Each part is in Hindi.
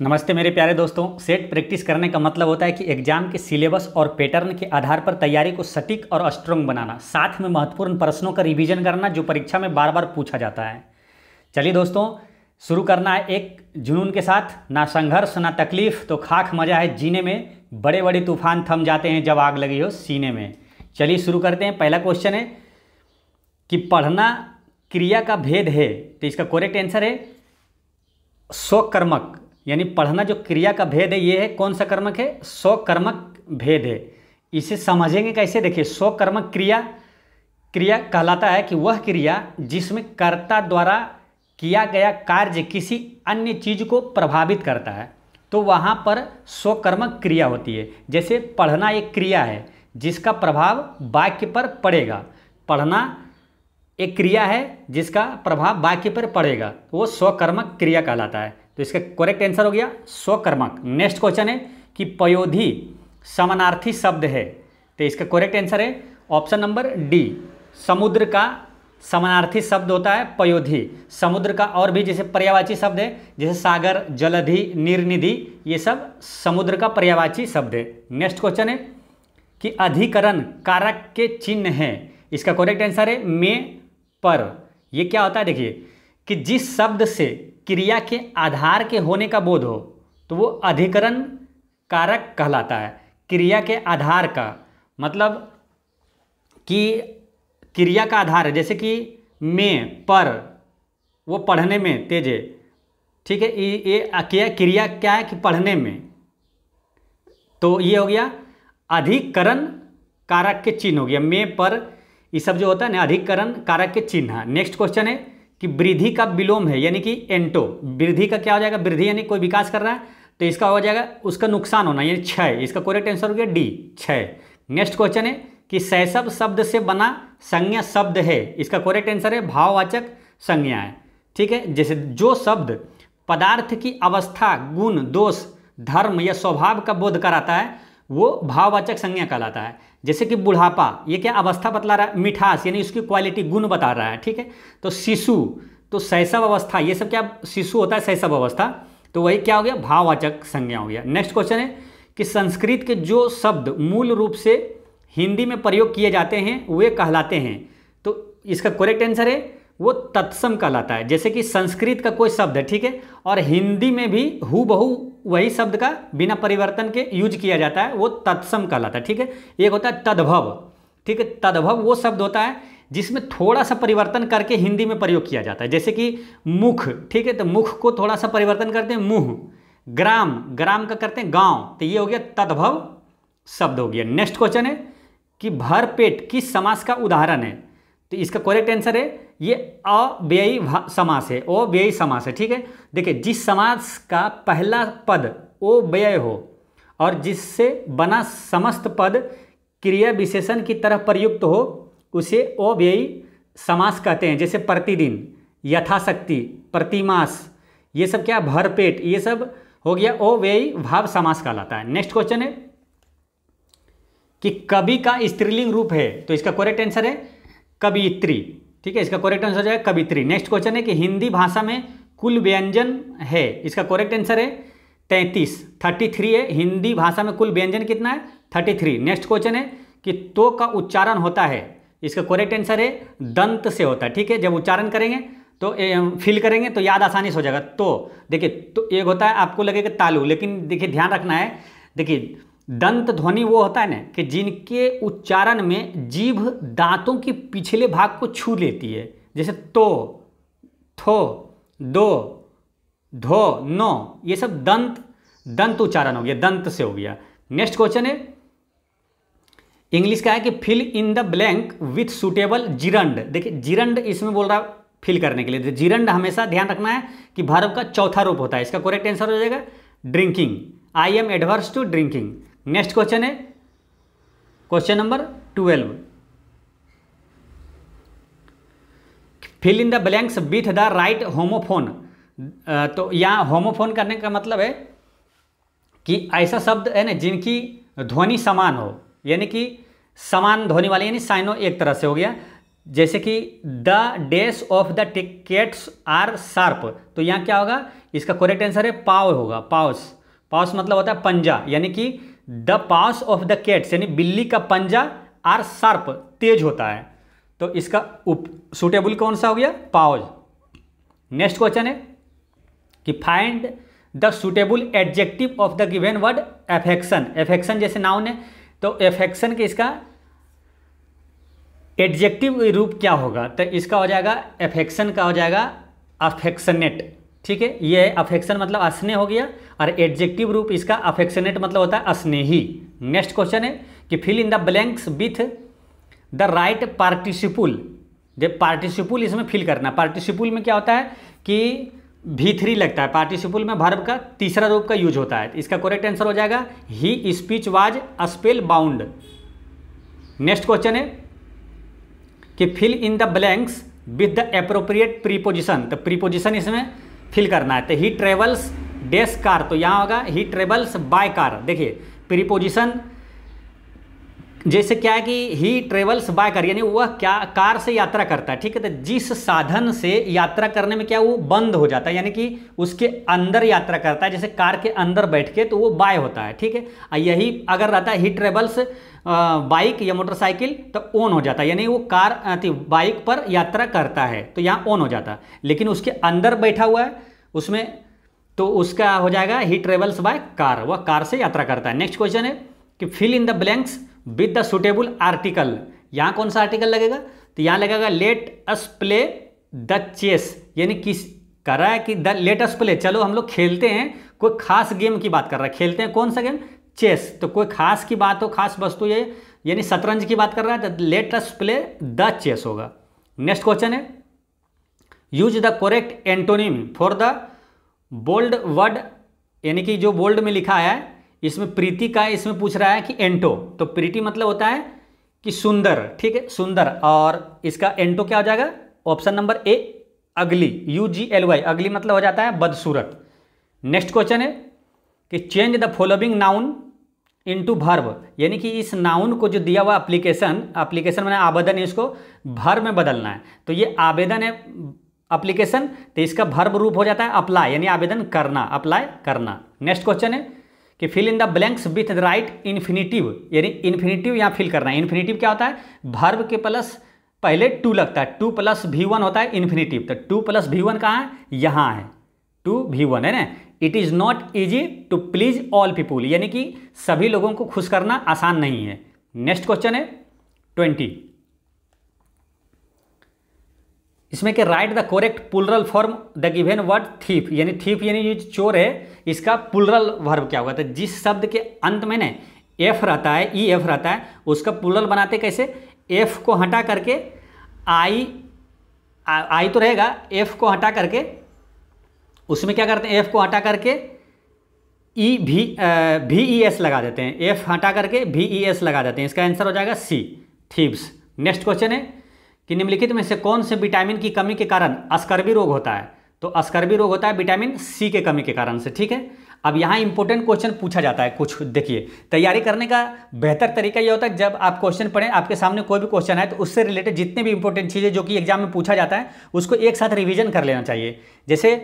नमस्ते मेरे प्यारे दोस्तों, सेट प्रैक्टिस करने का मतलब होता है कि एग्ज़ाम के सिलेबस और पैटर्न के आधार पर तैयारी को सटीक और स्ट्रॉन्ग बनाना, साथ में महत्वपूर्ण प्रश्नों का रिवीजन करना जो परीक्षा में बार बार पूछा जाता है। चलिए दोस्तों, शुरू करना है एक जुनून के साथ। ना संघर्ष, ना तकलीफ़ तो खाक मज़ा है जीने में। बड़े बड़े तूफ़ान थम जाते हैं जब आग लगी हो सीने में। चलिए शुरू करते हैं। पहला क्वेश्चन है कि पढ़ना क्रिया का भेद है तो इसका करेक्ट आंसर है, स्वकर्मक। यानी पढ़ना जो क्रिया का भेद है, ये है कौन सा कर्मक है? स्वकर्मक भेद है। इसे समझेंगे कैसे? देखिए, स्वकर्मक क्रिया क्रिया कहलाता है कि वह क्रिया जिसमें कर्ता द्वारा किया गया कार्य किसी अन्य चीज़ को प्रभावित करता है तो वहाँ पर स्वकर्मक क्रिया होती है। जैसे पढ़ना एक क्रिया है, जिसका प्रभाव वाक्य पर पड़ेगा। पढ़ना एक क्रिया है, जिसका प्रभाव वाक्य पर पड़ेगा। वो स्वकर्मक क्रिया कहलाता है। तो इसका करेक्ट आंसर हो गया स्वकर्मक। नेक्स्ट क्वेश्चन है कि पयोधि समानार्थी शब्द है। तो इसका करेक्ट आंसर है ऑप्शन नंबर डी समुद्र का समानार्थी शब्द होता है पयोधि। समुद्र का और भी जैसे पर्यावाची शब्द है, जैसे सागर, जलधि, निर्निधि, ये सब समुद्र का पर्यावाची शब्द है। नेक्स्ट क्वेश्चन है कि अधिकरण कारक के चिन्ह हैं। इसका करेक्ट आंसर है में पर। ये क्या होता है देखिए कि जिस शब्द से क्रिया के आधार के होने का बोध हो तो वो अधिकरण कारक कहलाता है, क्रिया के आधार का। मतलब कि क्रिया का आधार है, जैसे कि में, पर, वो पढ़ने में तेज। है ठीक है, ये क्या क्रिया क्या है कि पढ़ने में? तो ये हो गया अधिकरण कारक के चिन्ह हो गया। में, पर, ये सब जो होता है ना, अधिकरण कारक के चिन्ह। नेक्स्ट क्वेश्चन है। कि वृद्धि का विलोम है, यानी कि एंटो। वृद्धि का क्या हो जाएगा? वृद्धि यानी कोई विकास कर रहा है तो इसका हो जाएगा, उसका नुकसान होना, यानी क्षय। इसका करेक्ट आंसर हो गया डी क्षय। नेक्स्ट क्वेश्चन है कि शैशव शब्द से बना संज्ञा शब्द है। इसका करेक्ट आंसर है, भाववाचक संज्ञा है। ठीक है? जैसे जो शब्द पदार्थ की अवस्था, गुण, दोष, धर्म या स्वभाव का बोध कराता है, वो भाववाचक संज्ञा कहलाता है। जैसे कि बुढ़ापा, ये क्या अवस्था बतला रहा है? मिठास, यानी उसकी क्वालिटी गुण बता रहा है, ठीक है? तो शिशु तो शैशव अवस्था, ये सब क्या शिशु होता है? शैशव अवस्था। तो वही क्या हो गया? भाववाचक संज्ञा हो गया। नेक्स्ट क्वेश्चन है कि संस्कृत के जो शब्द मूल रूप से हिंदी में प्रयोग किए जाते हैं, वे कहलाते हैं। तो इसका करेक्ट आंसर है, वो तत्सम कहलाता है। जैसे कि संस्कृत का कोई शब्द है, ठीक है? और हिंदी में भी हु बहु वही शब्द का बिना परिवर्तन के यूज़ किया जाता है, वो तत्सम कहलाता है, ठीक है? एक होता है तद्भव, ठीक है? तद्भव वो शब्द होता है जिसमें थोड़ा सा परिवर्तन करके हिंदी में प्रयोग किया जाता है, जैसे कि मुख, ठीक है? तो मुख को थोड़ा सा परिवर्तन करते हैं, मुँह, ग्राम ग्राम का करते हैं, गाँव तो ये हो गया तद्भव शब्द हो गया। नेक्स्ट क्वेश्चन है कि भर पेट किस समास का उदाहरण है? तो इसका करेक्ट आंसर है, ये अव्ययी समास है अव्ययी समास है, ठीक है? देखिए, जिस समास का पहला पद ओ, व्यय हो, और जिससे बना समस्त पद क्रिया विशेषण की तरह प्रयुक्त हो, उसे अव्ययी समास कहते हैं। जैसे प्रतिदिन, यथाशक्ति, प्रतिमास, ये सब क्या? भरपेट, ये सब हो गया अव्ययी भाव समास कहलाता है। नेक्स्ट क्वेश्चन है कि कवि का स्त्रीलिंग रूप है तो इसका करेक्ट आंसर है कवित्री ठीक है, इसका करेक्ट आंसर हो जाएगा कवित्री नेक्स्ट क्वेश्चन है कि हिंदी भाषा में कुल व्यंजन है। इसका करेक्ट आंसर है तैंतीस। थर्टी थ्री है, हिंदी भाषा में कुल व्यंजन कितना है? थर्टी थ्री नेक्स्ट क्वेश्चन है कि तो का उच्चारण होता है। इसका करेक्ट आंसर है दंत से होता है। ठीक है, जब उच्चारण करेंगे तो फिल करेंगे तो याद आसानी से हो जाएगा। तो देखिए तो एक होता है, आपको लगेगा तालु, लेकिन देखिए, ध्यान रखना है। देखिए दंत ध्वनि वो होता है ना कि जिनके उच्चारण में जीभ दांतों के पिछले भाग को छू लेती है। जैसे तो थो, दो, धो, नो, ये सब दंत दंत उच्चारण हो गया, दंत से हो गया। नेक्स्ट क्वेश्चन है। इंग्लिश का है कि fill in the blank with suitable gerund देखिए जिरंड इसमें बोल रहा फिल करने के लिए। जिरंड हमेशा ध्यान रखना है कि भारत का चौथा रूप होता है। इसका करेक्ट आंसर हो जाएगा drinking I am adverse to drinking next question है। Question number twelve. Fill in the blanks with the right homophone. तो यहाँ होमोफोन करने का मतलब है कि ऐसा शब्द है ना, जिनकी ध्वनि समान हो। यानी कि समान ध्वनि वाले, यानी साइनो एक तरह से हो गया। जैसे कि the days of the tickets are sharp. तो यहाँ क्या होगा? इसका करेक्ट आंसर है पाव होगा, पाउस। पाउस मतलब होता है पंजा। यानी कि the paws of the cats यानी बिल्ली का पंजा आर शार्प तेज होता है। तो इसका उप सुटेबल कौन सा हो गया? पाउज नेक्स्ट क्वेश्चन है कि find the suitable adjective of the given word affection affection जैसे नाउन है तो एफेक्शन के इसका एडजेक्टिव रूप क्या होगा? तो इसका हो जाएगा एफेक्शन का हो जाएगा अफेक्शनेट ठीक है? ये अफेक्शन मतलब असने हो गया। और एडजेक्टिव रूप इसका अफेक्शनेट मतलब होता है स्नेही नेक्स्ट क्वेश्चन है कि fill in the blanks with the right participle जब पार्टिसिपुल इसमें फिल करना पार्टिसिपुल में क्या होता है कि भी थ्री लगता है। पार्टिसिपुल में भर्व का तीसरा रूप का यूज़ होता है। इसका करेक्ट आंसर हो जाएगा his speech was spellbound next question है कि fill in the blanks with the appropriate preposition तो प्रीपोजिशन इसमें फिल करना है। तो ही ट्रेवल्स डेस कार तो यहाँ होगा ही ट्रेवल्स बाय कार। देखिए, प्रीपोजिशन, जैसे क्या है कि ही ट्रेवल्स बाय कार, यानी वह क्या, कार से यात्रा करता है, ठीक है? तो जिस साधन से यात्रा करने में क्या, वो बंद हो जाता है, यानी कि उसके अंदर यात्रा करता है, जैसे कार के अंदर बैठ के तो वो बाय होता है, ठीक है? यही अगर रहता है ही ट्रेवल्स बाइक या मोटरसाइकिल तो ऑन हो जाता है, यानी वो कार बाइक पर यात्रा करता है तो यहाँ ऑन हो जाता है। लेकिन उसके अंदर बैठा हुआ है, उसमें तो उसका हो जाएगा ही ट्रेवल्स बाय कार वह कार से यात्रा करता है। नेक्स्ट क्वेश्चन है कि fill in the blanks with the suitable article यहाँ कौन सा आर्टिकल लगेगा? तो यहाँ लगेगा let us play the chess यानी किस कर रहा है कि द लेट अस प्ले चलो हम लोग खेलते हैं, कोई खास गेम की बात कर रहा है। खेलते हैं कौन सा गेम चेस तो कोई खास की बात हो, खास वस्तु ये, यानी शतरंज की बात कर रहा है तो let us play the chess होगा। नेक्स्ट क्वेश्चन है use the correct antonym for the bold word, यानी कि जो बोल्ड में लिखा है, इसमें प्रीति का इसमें पूछ रहा है कि एंटो। तो प्रीति मतलब होता है कि सुंदर, ठीक है? सुंदर। और इसका एंटो क्या हो जाएगा? ऑप्शन नंबर ए, अगली यू जी एल वाई अगली मतलब हो जाता है बदसूरत। नेक्स्ट क्वेश्चन है कि change the following noun into verb यानी कि इस नाउन को जो दिया हुआ एप्लीकेशन एप्लीकेशन मैंने आवेदन है इसको भर में बदलना है। तो ये आवेदन है एप्लीकेशन तो इसका भर्व रूप हो जाता है अप्लाई यानी आवेदन करना अप्लाई करना। नेक्स्ट क्वेश्चन है कि fill in the blanks with right infinitive यानी इन्फिनिटिव यहाँ फिल करना है। इन्फिनिटिव क्या होता है? भर्व के प्लस पहले टू लगता है। टू प्लस वी वन होता है इन्फिनिटिव तो टू प्लस वी वन कहाँ है? यहाँ है। टू वी वन है ना? It is not easy to please all people यानी कि सभी लोगों को खुश करना आसान नहीं है। नेक्स्ट क्वेश्चन है ट्वेंटी इसमें कि write the correct plural form the given word thief यानी थीफ यानी जो चोर है, इसका पुलरल वर्ब क्या होगा? तो जिस शब्द के अंत में ना एफ़ रहता है ई एफ़ रहता है, उसका पुलरल बनाते कैसे? एफ़ को हटा करके आई आई तो रहेगा एफ़ को हटा करके, उसमें क्या करते हैं? एफ़ को हटा करके ई भी भी ई एस लगा देते हैं। एफ़ हटा करके भी ई एस लगा देते हैं। इसका आंसर हो जाएगा सी थीव्स नेक्स्ट क्वेश्चन है। कि निम्नलिखित में से कौन से विटामिन की कमी के कारण अस्कर्बी रोग होता है? तो अस्कर्बी रोग होता है विटामिन सी के कमी के कारण से, ठीक है? अब यहाँ इंपॉर्टेंट क्वेश्चन पूछा जाता है, कुछ देखिए। तैयारी करने का बेहतर तरीका ये होता है जब आप क्वेश्चन पढ़ें, आपके सामने कोई भी क्वेश्चन आए तो उससे रिलेटेड जितने भी इंपॉर्टेंट चीज़ें जो कि एग्ज़ाम में पूछा जाता है, उसको एक साथ रिविजन कर लेना चाहिए। जैसे,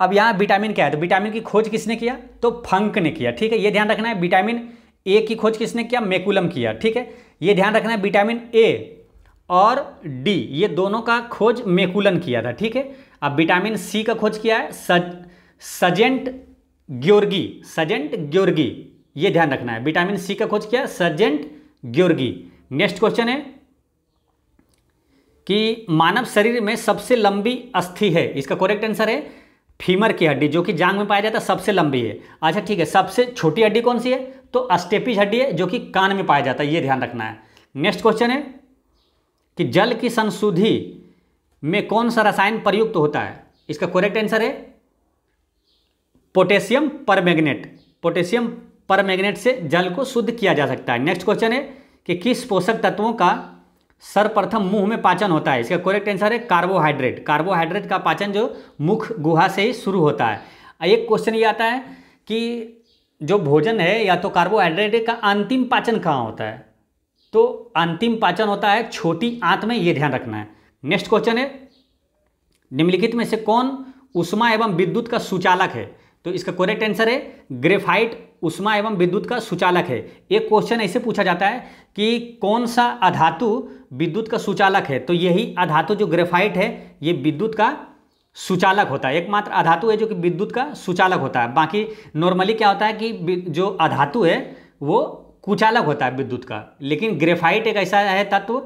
अब यहाँ विटामिन क्या है? तो विटामिन की खोज किसने किया? तो फंक ने किया, ठीक है? ये ध्यान रखना है विटामिन ए की खोज किसने किया? मेकुलम किया, ठीक है? ये ध्यान रखना है विटामिन ए और डी ये दोनों का खोज मेकुलन किया था, ठीक है? अब विटामिन सी का खोज किया है, सज, सजेंट ग्योर्गी सजेंट ग्योर्गी, ये ध्यान रखना है। विटामिन सी का खोज किया, सजेंट ग्योर्गी। नेक्स्ट क्वेश्चन है कि मानव शरीर में सबसे लंबी अस्थि है? इसका करेक्ट आंसर है फीमर की हड्डी, जो कि जांग में पाया जाता है, सबसे लंबी है। अच्छा ठीक है, सबसे छोटी हड्डी कौन सी है? तो अस्टेपिज हड्डी है, जो कि कान में पाया जाता है, ये ध्यान रखना है। नेक्स्ट क्वेश्चन है कि जल की संशुद्धि में कौन सा रसायन प्रयुक्त तो होता है? इसका करेक्ट आंसर है पोटेशियम परमैग्नेट। पोटेशियम परमैग्नेट से जल को शुद्ध किया जा सकता है। नेक्स्ट क्वेश्चन है कि किस पोषक तत्वों का सर्वप्रथम मुँह में पाचन होता है? इसका करेक्ट आंसर है कार्बोहाइड्रेट कार्बोहाइड्रेट का पाचन जो मुख गुहा से ही शुरू होता है। एक क्वेश्चन ये आता है कि जो भोजन है या तो कार्बोहाइड्रेट का अंतिम पाचन कहाँ होता है? तो अंतिम पाचन होता है छोटी आंत में ये ध्यान रखना है। नेक्स्ट क्वेश्चन है, निम्नलिखित में से कौन उष्मा एवं विद्युत का सुचालक है? तो इसका करेक्ट आंसर है ग्रेफाइट उष्मा एवं विद्युत का सुचालक है। एक क्वेश्चन ऐसे पूछा जाता है कि कौन सा अधातु विद्युत का सुचालक है? तो यही अधातु जो ग्रेफाइट है, ये विद्युत का सुचालक होता है। एकमात्र अधातु है जो कि विद्युत का सुचालक होता है। बाकी नॉर्मली क्या होता है कि जो अधातु है, वो कुचालक होता है विद्युत का। लेकिन ग्रेफाइट एक ऐसा है तत्व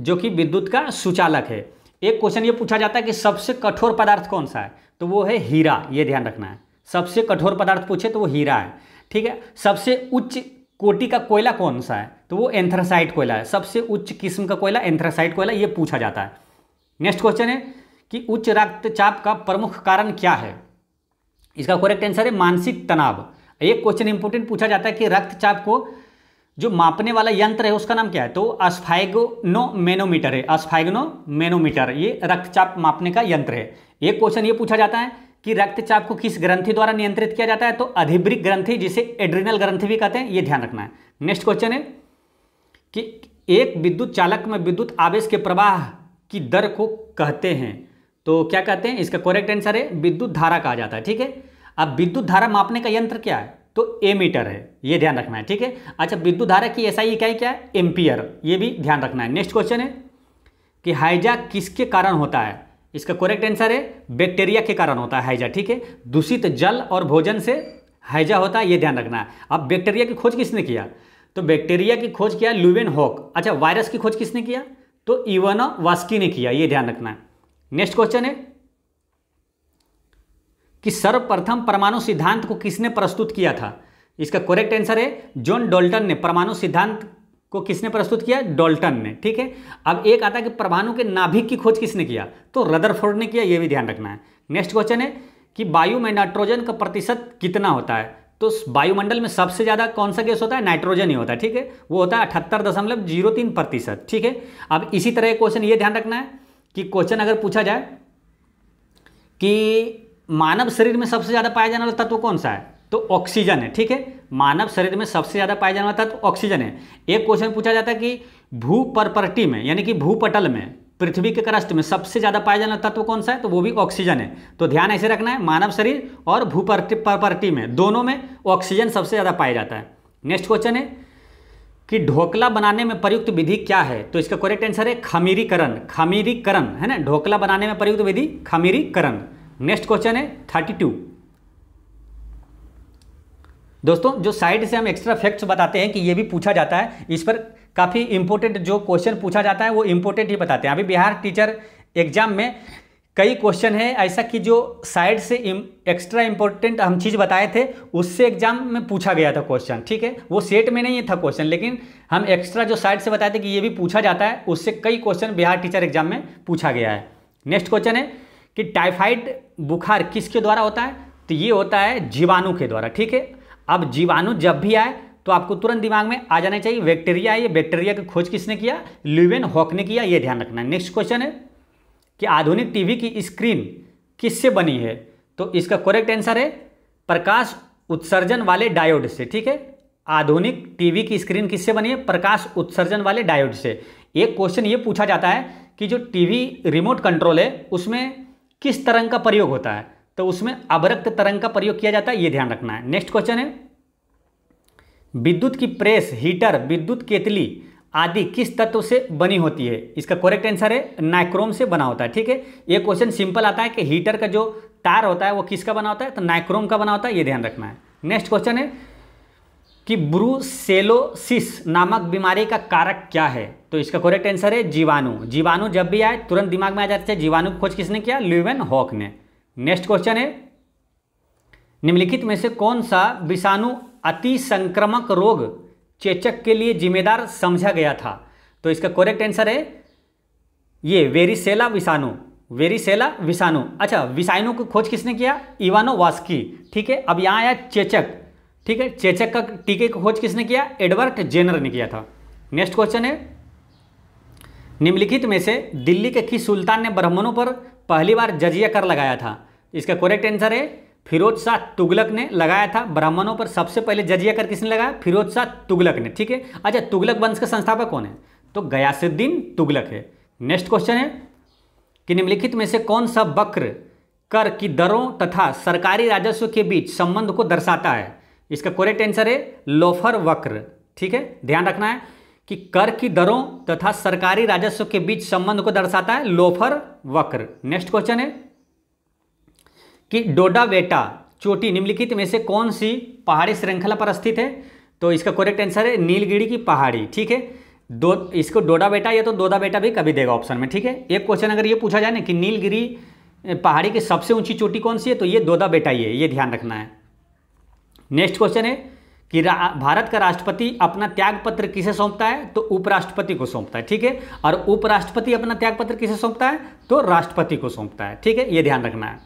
जो कि विद्युत का सुचालक है। एक क्वेश्चन ये पूछा जाता है कि सबसे कठोर पदार्थ कौन सा है? तो वो है हीरा, ये ध्यान रखना है। सबसे कठोर पदार्थ पूछे तो वो हीरा है, ठीक है? सबसे उच्च कोटि का कोयला कौन सा है? तो वो एंथ्रासाइट कोयला है। सबसे उच्च किस्म का कोयला एंथ्रासाइट कोयला, ये पूछा जाता है। नेक्स्ट क्वेश्चन है कि उच्च रक्तचाप का प्रमुख कारण क्या है? इसका करेक्ट आंसर है मानसिक तनाव। एक क्वेश्चन इंपोर्टेंट पूछा जाता है कि रक्तचाप को जो मापने वाला यंत्र है, उसका नाम क्या है? तो अस्फाइगोनो मेनोमीटर है। अस्फाइगनो मेनोमीटर ये रक्तचाप मापने का यंत्र है। एक क्वेश्चन ये पूछा जाता है कि रक्तचाप को किस ग्रंथि द्वारा नियंत्रित किया जाता है? तो अधिब्रिक ग्रंथि, जिसे एड्रिनल ग्रंथि भी कहते हैं, ये ध्यान रखना है। नेक्स्ट क्वेश्चन है कि एक विद्युत चालक में विद्युत आवेश के प्रवाह की दर को कहते हैं। तो क्या कहते हैं? इसका करेक्ट आंसर है, विद्युत धारा कहा जाता है, ठीक है? अब विद्युत धारा मापने का यंत्र क्या है? तो ए मीटर है, ये ध्यान रखना है, ठीक है? अच्छा विद्युत धारा की ऐसा इकाई क्या है? एम्पियर ये भी ध्यान रखना है। नेक्स्ट क्वेश्चन है कि हाइजा किसके कारण होता है? इसका करेक्ट आंसर है बैक्टीरिया के कारण होता है हाइजा, ठीक है? दूषित जल और भोजन से हाइजा होता है, ये ध्यान रखना है। अब बैक्टीरिया की खोज किसने किया? तो बैक्टीरिया की खोज किया लुवेन हॉक अच्छा वायरस की खोज किसने किया? तो इवानो वास्की ने किया, ये ध्यान रखना है। नेक्स्ट क्वेश्चन है कि सर्वप्रथम परमाणु सिद्धांत को किसने प्रस्तुत किया था? इसका करेक्ट आंसर है, जॉन डोल्टन ने। परमाणु सिद्धांत को किसने प्रस्तुत किया? डोल्टन ने, ठीक है? अब एक आता है कि परमाणु के नाभिक की खोज किसने किया? तो रदरफोर्ड ने किया यह भी ध्यान रखना है। नेक्स्ट क्वेश्चन है कि वायु में नाइट्रोजन का प्रतिशत कितना होता है? तो वायुमंडल में सबसे ज़्यादा कौन सा गैस होता है? नाइट्रोजन ही होता है, ठीक है? वो होता है अठहत्तर दशमलव ज़ीरो तीन प्रतिशत, ठीक है? अब इसी तरह क्वेश्चन ये ध्यान रखना है कि क्वेश्चन अगर पूछा जाए कि मानव शरीर में सबसे ज़्यादा पाया जाने वाला तत्व कौन सा है? तो ऑक्सीजन है, ठीक है? मानव शरीर में सबसे ज़्यादा पाया जाने वाला तत्व ऑक्सीजन है। एक क्वेश्चन पूछा जाता है कि भू परपर्टी में, यानी कि भूपटल में, पृथ्वी के क्रस्ट में सबसे ज़्यादा पाया जाने वाला तत्व कौन सा है? तो वो भी ऑक्सीजन है। तो ध्यान ऐसे रखना है, मानव शरीर और भू परपर्टी में, दोनों में ऑक्सीजन सबसे ज़्यादा पाया जाता है। नेक्स्ट क्वेश्चन है कि ढोकला बनाने में प्रयुक्त विधि क्या है? तो इसका करेक्ट आंसर है, खमीरीकरण। खमीरीकरण, है ना? ढोकला बनाने में प्रयुक्त विधि खमीरीकरण। नेक्स्ट क्वेश्चन है थर्टी टू। दोस्तों, जो साइड से हम एक्स्ट्रा फैक्ट्स बताते हैं कि ये भी पूछा जाता है, इस पर काफ़ी इंपॉर्टेंट जो क्वेश्चन पूछा जाता है, वो इंपॉर्टेंट ही बताते हैं। अभी बिहार टीचर एग्ज़ाम में कई क्वेश्चन है, ऐसा कि जो साइड से एक्स्ट्रा इंपॉर्टेंट हम चीज़ बताए थे, उससे एग्ज़ाम में पूछा गया था क्वेश्चन ठीक है? वो सेट में नहीं था क्वेश्चन लेकिन हम एक्स्ट्रा जो साइड से बताए थे कि ये भी पूछा जाता है, उससे कई क्वेश्चन बिहार टीचर एग्ज़ाम में पूछा गया है। नेक्स्ट क्वेश्चन है कि टाइफाइड बुखार किसके द्वारा होता है? तो ये होता है जीवाणु के द्वारा, ठीक है? अब जीवाणु जब भी आए तो आपको तुरंत दिमाग में आ जाना चाहिए, बैक्टीरिया, ये बैक्टीरिया की खोज किसने किया? ल्यूवेन हॉक ने किया, ये ध्यान रखना। है नेक्स्ट क्वेश्चन है कि आधुनिक टीवी की स्क्रीन किससे बनी है? तो इसका करेक्ट आंसर है प्रकाश उत्सर्जन वाले डायोड से, ठीक है? आधुनिक टीवी की स्क्रीन किससे बनी है? प्रकाश उत्सर्जन वाले डायोड से। एक क्वेश्चन ये पूछा जाता है कि जो टीवी रिमोट कंट्रोल है, उसमें किस तरंग का प्रयोग होता है? तो उसमें अवरक्त तरंग का प्रयोग किया जाता है, ये ध्यान रखना है। नेक्स्ट क्वेश्चन है। विद्युत की प्रेस, हीटर, विद्युत केतली आदि किस तत्व से बनी होती है? इसका करेक्ट आंसर है नाइक्रोम से बना होता है, ठीक है? ये क्वेश्चन सिंपल आता है कि हीटर का जो तार होता है, वो किसका बना होता है? तो नाइक्रोम का बना होता है, ये ध्यान रखना है। नेक्स्ट क्वेश्चन है। कि ब्रूसेलोसिस नामक बीमारी का कारक क्या है? तो इसका करेक्ट आंसर है जीवाणु। जीवाणु जब भी आए, तुरंत दिमाग में आ जाते हैं, जीवाणु खोज किसने किया? ल्यूवेन हॉक ने। नेक्स्ट क्वेश्चन है। निम्नलिखित में से कौन सा विषाणु अति संक्रमक रोग चेचक के लिए जिम्मेदार समझा गया था? तो इसका करेक्ट आंसर है, ये वेरिसेला विषाणु। वेरिसेला विषाणु। अच्छा विषाणु की खोज किसने किया? इवानो वास्की ठीक है, अब यहाँ आया चेचक। ठीक है, चेचक का टीके की खोज किसने किया? एडवर्ड जेनर ने किया था। नेक्स्ट क्वेश्चन है। निम्नलिखित में से दिल्ली के किस सुल्तान ने ब्राह्मणों पर पहली बार जजिया कर लगाया था? इसका करेक्ट आंसर है, फिरोज शाह तुगलक ने लगाया था। ब्राह्मणों पर सबसे पहले जजिया कर किसने लगाया? फिरोज शाह तुगलक ने, ठीक है? अच्छा तुगलक वंश का संस्थापक कौन है? तो गयासुद्दीन तुगलक है। नेक्स्ट क्वेश्चन है कि निम्नलिखित में से कौन सा वक्र कर की दरों तथा सरकारी राजस्व के बीच संबंध को दर्शाता है? इसका करेक्ट आंसर है लोफर वक्र। ठीक है? ध्यान रखना है कि कर की दरों तथा सरकारी राजस्व के बीच संबंध को दर्शाता है लोफर वक्र। नेक्स्ट क्वेश्चन है कि डोडा बेटा चोटी निम्नलिखित में से कौन सी पहाड़ी श्रृंखला पर स्थित है? तो इसका करेक्ट आंसर है नीलगिरी की पहाड़ी। ठीक है? दो, इसको डोडा बेटा या तो दोदा बेटा भी कभी देगा ऑप्शन में। ठीक है? एक क्वेश्चन अगर ये पूछा जाए ना कि नीलगिरी, पहाड़ी की सबसे ऊँची चोटी कौन सी है तो ये दोदा बेटा ही है, ये ध्यान रखना है। नेक्स्ट क्वेश्चन है कि भारत का राष्ट्रपति अपना त्याग पत्र किसे सौंपता है? तो उपराष्ट्रपति को सौंपता है, ठीक है? और उपराष्ट्रपति अपना त्याग पत्र किसे सौंपता है? तो राष्ट्रपति को सौंपता है, ठीक है? ये ध्यान रखना है।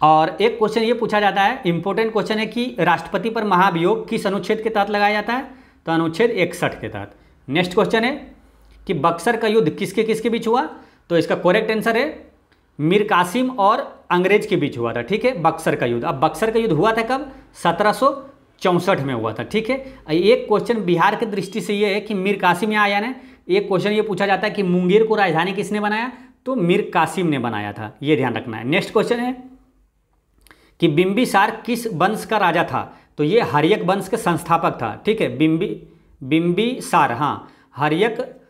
और एक क्वेश्चन ये पूछा जाता है इंपॉर्टेंट क्वेश्चन है कि राष्ट्रपति पर महाभियोग किस अनुच्छेद के तहत लगाया जाता है? तो अनुच्छेद इकसठ के तहत। नेक्स्ट क्वेश्चन है कि बक्सर का युद्ध किसके किसके बीच हुआ? तो इसका करेक्ट आंसर है मीर कासिम और अंग्रेज़ के बीच हुआ था, ठीक है? बक्सर का युद्ध। अब बक्सर का युद्ध हुआ था कब? सत्रह में हुआ था, ठीक है? एक क्वेश्चन बिहार की दृष्टि से ये है कि मीर कासिम यहाँ आया ना? एक क्वेश्चन ये पूछा जाता है कि मुंगेर को राजधानी किसने बनाया? तो मीर कासिम ने बनाया था, ये ध्यान रखना है। नेक्स्ट क्वेश्चन है कि बिंबिसार किस वंश का राजा था? तो ये हरियक वंश के संस्थापक था, ठीक है? बिंबी, बिंबिसार हाँ हरियक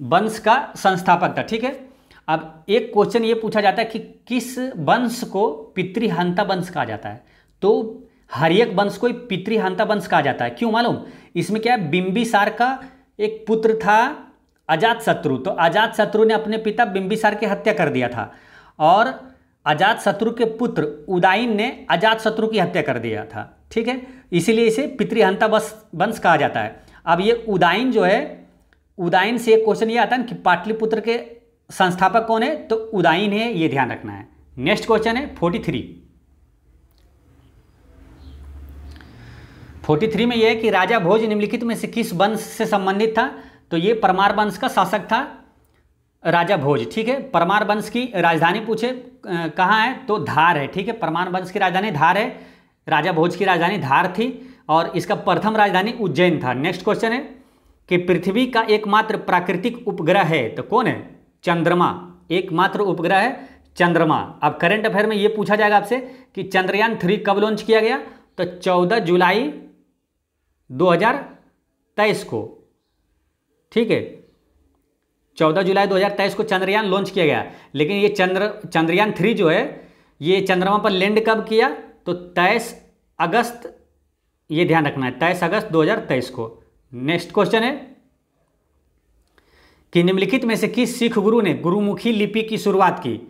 वंश का संस्थापक था, ठीक है? अब एक क्वेश्चन ये पूछा जाता है कि किस वंश को पितृहंता वंश कहा जाता है? तो हरियक वंश को पितृहंता वंश कहा जाता है। क्यों मालूम? इसमें क्या है? बिंबिसार का एक पुत्र था अजात शत्रु। तो अजात शत्रु ने अपने पिता बिंबिसार की हत्या कर दिया था। और अजात शत्रु के पुत्र उदाइन ने अजात शत्रु की हत्या कर दिया था। ठीक है? इसीलिए इसे पितृहंता वंश कहा जाता है। अब ये उदाइन जो है उदाइन से एक क्वेश्चन ये आता है कि पाटलिपुत्र के संस्थापक कौन है तो उदाइन है ये ध्यान रखना है। नेक्स्ट क्वेश्चन है फोर्टी थ्री फोर्टी थ्री में यह है कि राजा भोज निम्नलिखित में से किस वंश से संबंधित था? तो ये परमार वंश का शासक था, राजा भोज, ठीक है? परमार वंश की राजधानी पूछे कहाँ है? तो धार है, ठीक है? परमार वंश की राजधानी धार है, राजा भोज की राजधानी धार थी, और इसका प्रथम राजधानी उज्जैन था। नेक्स्ट क्वेश्चन है कि पृथ्वी का एकमात्र प्राकृतिक उपग्रह है तो कौन है? चंद्रमा। एकमात्र उपग्रह है चंद्रमा। अब करंट अफेयर में ये पूछा जाएगा आपसे कि चंद्रयान थ्री कब लॉन्च किया गया? तो चौदह जुलाई 2023 को। ठीक है? चौदह जुलाई 2023 को चंद्रयान लॉन्च किया गया। लेकिन ये चंद्र, चंद्रयान थ्री जो है, ये चंद्रमा पर लैंड कब किया? तो तेईस अगस्त, ये ध्यान रखना है, तेईस अगस्त 2023 को। नेक्स्ट क्वेश्चन है। कि निम्नलिखित में से किस सिख गुरु ने गुरुमुखी लिपि की शुरुआत की?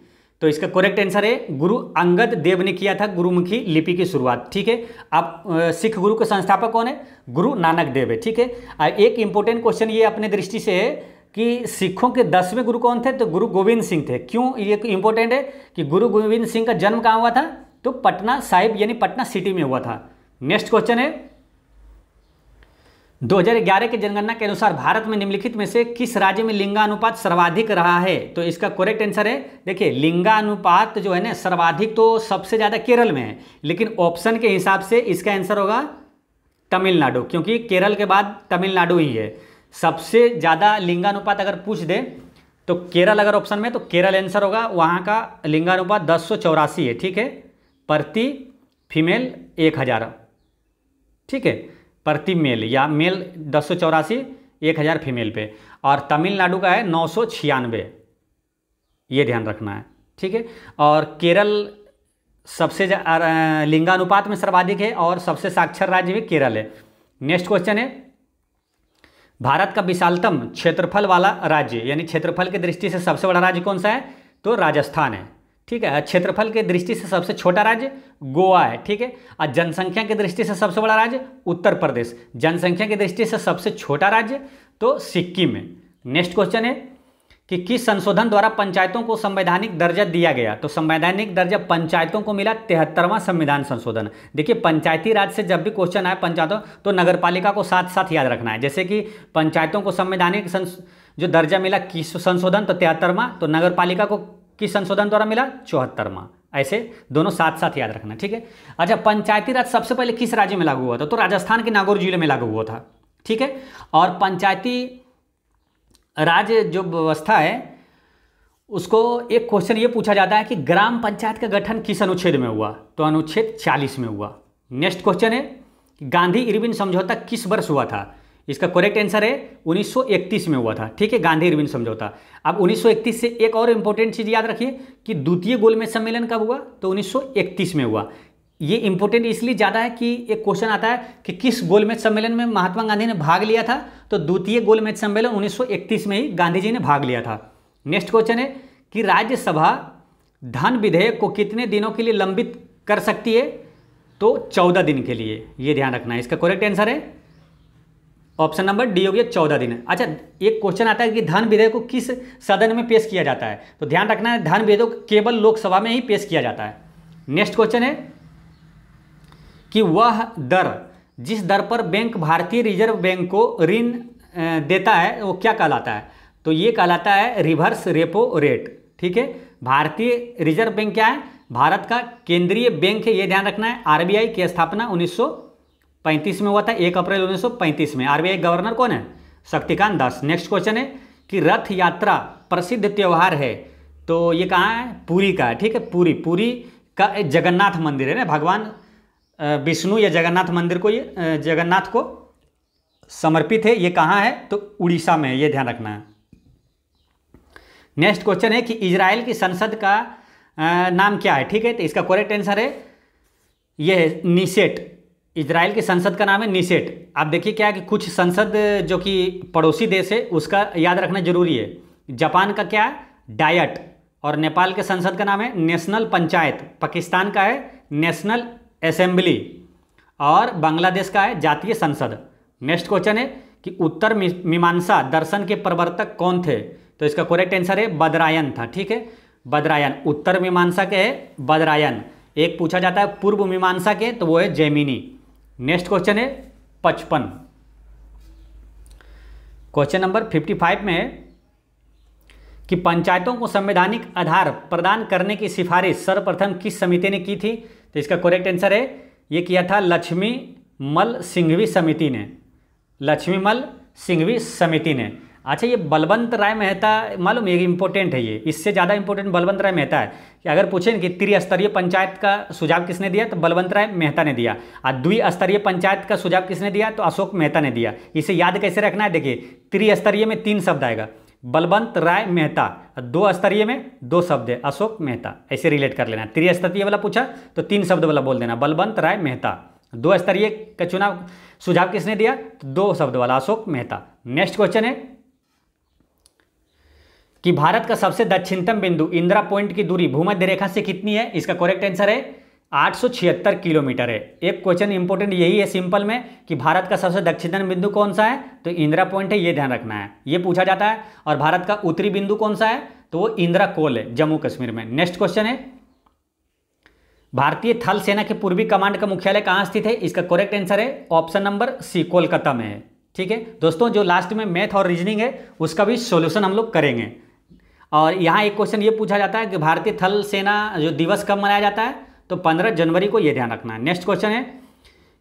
तो इसका करेक्ट आंसर है, गुरु अंगद देव ने किया था गुरुमुखी लिपि की शुरुआत, ठीक है? अब सिख गुरु के संस्थापक कौन है? गुरु नानक देव है, ठीक है? एक इंपॉर्टेंट क्वेश्चन ये अपने दृष्टि से है कि सिखों के दसवें गुरु कौन थे? तो गुरु गोविंद सिंह थे। क्यों ये इंपॉर्टेंट है? कि गुरु गोविंद सिंह का जन्म कहाँ हुआ था? तो पटना साहिब, यानी पटना सिटी में हुआ था। नेक्स्ट क्वेश्चन है 2011 के जनगणना के अनुसार भारत में निम्नलिखित में से किस राज्य में लिंगानुपात सर्वाधिक रहा है? तो इसका करेक्ट आंसर है, देखिए, लिंगानुपात जो है ना, सर्वाधिक तो सबसे ज़्यादा केरल में है, लेकिन ऑप्शन के हिसाब से इसका आंसर होगा तमिलनाडु, क्योंकि केरल के बाद तमिलनाडु ही है। सबसे ज़्यादा लिंगानुपात अगर पूछ दे तो केरल अगर ऑप्शन में तो केरल आंसर होगा, वहाँ का लिंगानुपात दस है, ठीक है? प्रति फीमेल एक हज़ार, ठीक है? प्रति मेल, या मेल दस सौ चौरासी, एक हज़ार फीमेल पे। और तमिलनाडु का है नौ सौ छियानवे। ये ध्यान रखना है, ठीक है? और केरल सबसे लिंगानुपात में सर्वाधिक है और सबसे साक्षर राज्य भी केरल है। नेक्स्ट क्वेश्चन है। भारत का विशालतम क्षेत्रफल वाला राज्य, यानी क्षेत्रफल की दृष्टि से सबसे बड़ा राज्य कौन सा है? तो राजस्थान है। ठीक है, क्षेत्रफल की दृष्टि से सबसे छोटा राज्य गोवा है, ठीक है? और जनसंख्या की दृष्टि से सबसे बड़ा राज्य उत्तर प्रदेश। जनसंख्या की दृष्टि से सबसे छोटा राज्य तो सिक्किम है। नेक्स्ट क्वेश्चन है कि किस संशोधन द्वारा पंचायतों को संवैधानिक दर्जा दिया गया? तो संवैधानिक दर्जा पंचायतों को मिला तिहत्तरवां संविधान संशोधन। देखिए, पंचायती राज से जब भी क्वेश्चन आए पंचायतों तो नगर पालिका को साथ साथ याद रखना है। जैसे कि पंचायतों को संवैधानिक जो दर्जा मिला किस संशोधन तो तिहत्तरवां तो नगर पालिका को किस संशोधन द्वारा मिला? चौहत्तरवा ऐसे दोनों साथ साथ याद रखना, ठीक है? अच्छा पंचायती राज सबसे पहले किस राज्य में लागू हुआ था? तो राजस्थान के नागौर ज़िले में लागू हुआ था, ठीक है? और पंचायती राज जो व्यवस्था है, उसको एक क्वेश्चन ये पूछा जाता है कि ग्राम पंचायत का गठन किस अनुच्छेद में हुआ? तो अनुच्छेद चालीस में हुआ। नेक्स्ट क्वेश्चन है, गांधी इरविन समझौता किस वर्ष हुआ था? इसका करेक्ट आंसर है 1931 में हुआ था। ठीक है, गांधी इरविन समझौता। अब 1931 से एक और इंपॉर्टेंट चीज़ याद रखिए कि द्वितीय गोलमेज सम्मेलन कब हुआ? तो 1931 में हुआ। ये इंपॉर्टेंट इसलिए ज़्यादा है कि एक क्वेश्चन आता है कि किस गोलमेज सम्मेलन में महात्मा गांधी ने भाग लिया था? तो द्वितीय गोलमेज सम्मेलन 1931 में ही गांधी जी ने भाग लिया था। नेक्स्ट क्वेश्चन है कि राज्यसभा धन विधेयक को कितने दिनों के लिए लंबित कर सकती है? तो चौदह दिन के लिए। ये ध्यान रखना है। इसका करेक्ट आंसर है ऑप्शन नंबर डी हो गया चौदह दिन। अच्छा एक क्वेश्चन आता है कि धन विधेयक को किस सदन में पेश किया जाता है? तो ध्यान रखना है, धन विधेयक केवल लोकसभा में ही पेश किया जाता है। नेक्स्ट क्वेश्चन है कि वह दर, जिस दर पर बैंक भारतीय रिज़र्व बैंक को ऋण देता है, वो क्या कहलाता है? तो ये कहलाता है रिवर्स रेपो रेट ठीक है? भारतीय रिज़र्व बैंक क्या है? भारत का केंद्रीय बैंक है, ये ध्यान रखना है आरबीआई की स्थापना 1935 में हुआ था, एक अप्रैल 1935 में। आरबीआई गवर्नर कौन है? शक्तिकांत दास। नेक्स्ट क्वेश्चन है कि रथ यात्रा प्रसिद्ध त्यौहार है तो ये कहाँ है? पूरी का है, ठीक है? पूरी। पूरी का जगन्नाथ मंदिर है ना? भगवान विष्णु या जगन्नाथ मंदिर को ये जगन्नाथ को समर्पित है। ये कहाँ है? तो उड़ीसा में, ये ध्यान रखना है। नेक्स्ट क्वेश्चन है कि इजराइल की संसद का नाम क्या है? ठीक है तो इसका करेक्ट आंसर है, यह निसेट। इजराइल की संसद का नाम है निसेट। आप देखिए क्या है कि कुछ संसद जो कि पड़ोसी देश है, उसका याद रखना ज़रूरी है। जापान का क्या है? डायट। और नेपाल के संसद का नाम है नेशनल पंचायत। पाकिस्तान का है नेशनल असेंबली। और बांग्लादेश का है जातीय संसद। नेक्स्ट क्वेश्चन है कि उत्तर मीमांसा दर्शन के प्रवर्तक कौन थे? तो इसका करेक्ट आंसर है बदरायन था, ठीक है? बदरायन। उत्तर मीमांसा के है बदरायन। एक पूछा जाता है पूर्व मीमांसा के तो वो है जैमिनी। नेक्स्ट क्वेश्चन है पचपन। क्वेश्चन नंबर फिफ्टी फाइव में है कि पंचायतों को संवैधानिक आधार प्रदान करने की सिफारिश सर्वप्रथम किस समिति ने की थी? तो इसका करेक्ट आंसर है, ये किया था लक्ष्मी मल सिंघवी समिति ने। लक्ष्मी मल सिंघवी समिति ने। अच्छा ये बलवंत राय मेहता, मालूम ये इंपॉर्टेंट है ये। इससे ज़्यादा इंपॉर्टेंट बलवंत राय मेहता है। कि अगर पूछें कि त्रिस्तरीय पंचायत का सुझाव किसने दिया तो बलवंत राय मेहता ने दिया। और द्विस्तरीय पंचायत का सुझाव किसने दिया तो अशोक मेहता ने दिया। इसे याद कैसे रखना है? देखिए, त्रिस्तरीय में तीन शब्द आएगा। बलवंत राय मेहता दो स्तरीय में दो शब्द है, अशोक मेहता। ऐसे रिलेट कर लेना। त्रिस्तरीय वाला पूछा तो तीन शब्द वाला बोल देना। बलवंत राय मेहता। दो स्तरीय का चुनाव, सुझाव किसने दिया तो दो शब्द वाला अशोक मेहता। नेक्स्ट क्वेश्चन है कि भारत का सबसे दक्षिणतम बिंदु इंदिरा पॉइंट की दूरी भूमध्य रेखा से कितनी है? इसका करेक्ट आंसर है, आठ सौ छिहत्तर किलोमीटर है। एक क्वेश्चन इंपॉर्टेंट यही है सिंपल में कि भारत का सबसे दक्षिणतम बिंदु कौन सा है? तो इंदिरा पॉइंट है, ये ध्यान रखना है। ये पूछा जाता है, और भारत का उत्तरी बिंदु कौन सा है? तो वो इंदिरा कोल है, जम्मू कश्मीर में। नेक्स्ट क्वेश्चन है, भारतीय थल सेना के पूर्वी कमांड का मुख्यालय कहाँ स्थित है? इसका करेक्ट आंसर है ऑप्शन नंबर सी कोलकाता में है। ठीक है? दोस्तों, जो लास्ट में मैथ और रीजनिंग है, उसका भी सोल्यूशन हम लोग करेंगे। और यहाँ एक क्वेश्चन ये पूछा जाता है कि भारतीय थल सेना जो दिवस कब मनाया जाता है? तो पंद्रह जनवरी को ये ध्यान रखना है। नेक्स्ट क्वेश्चन है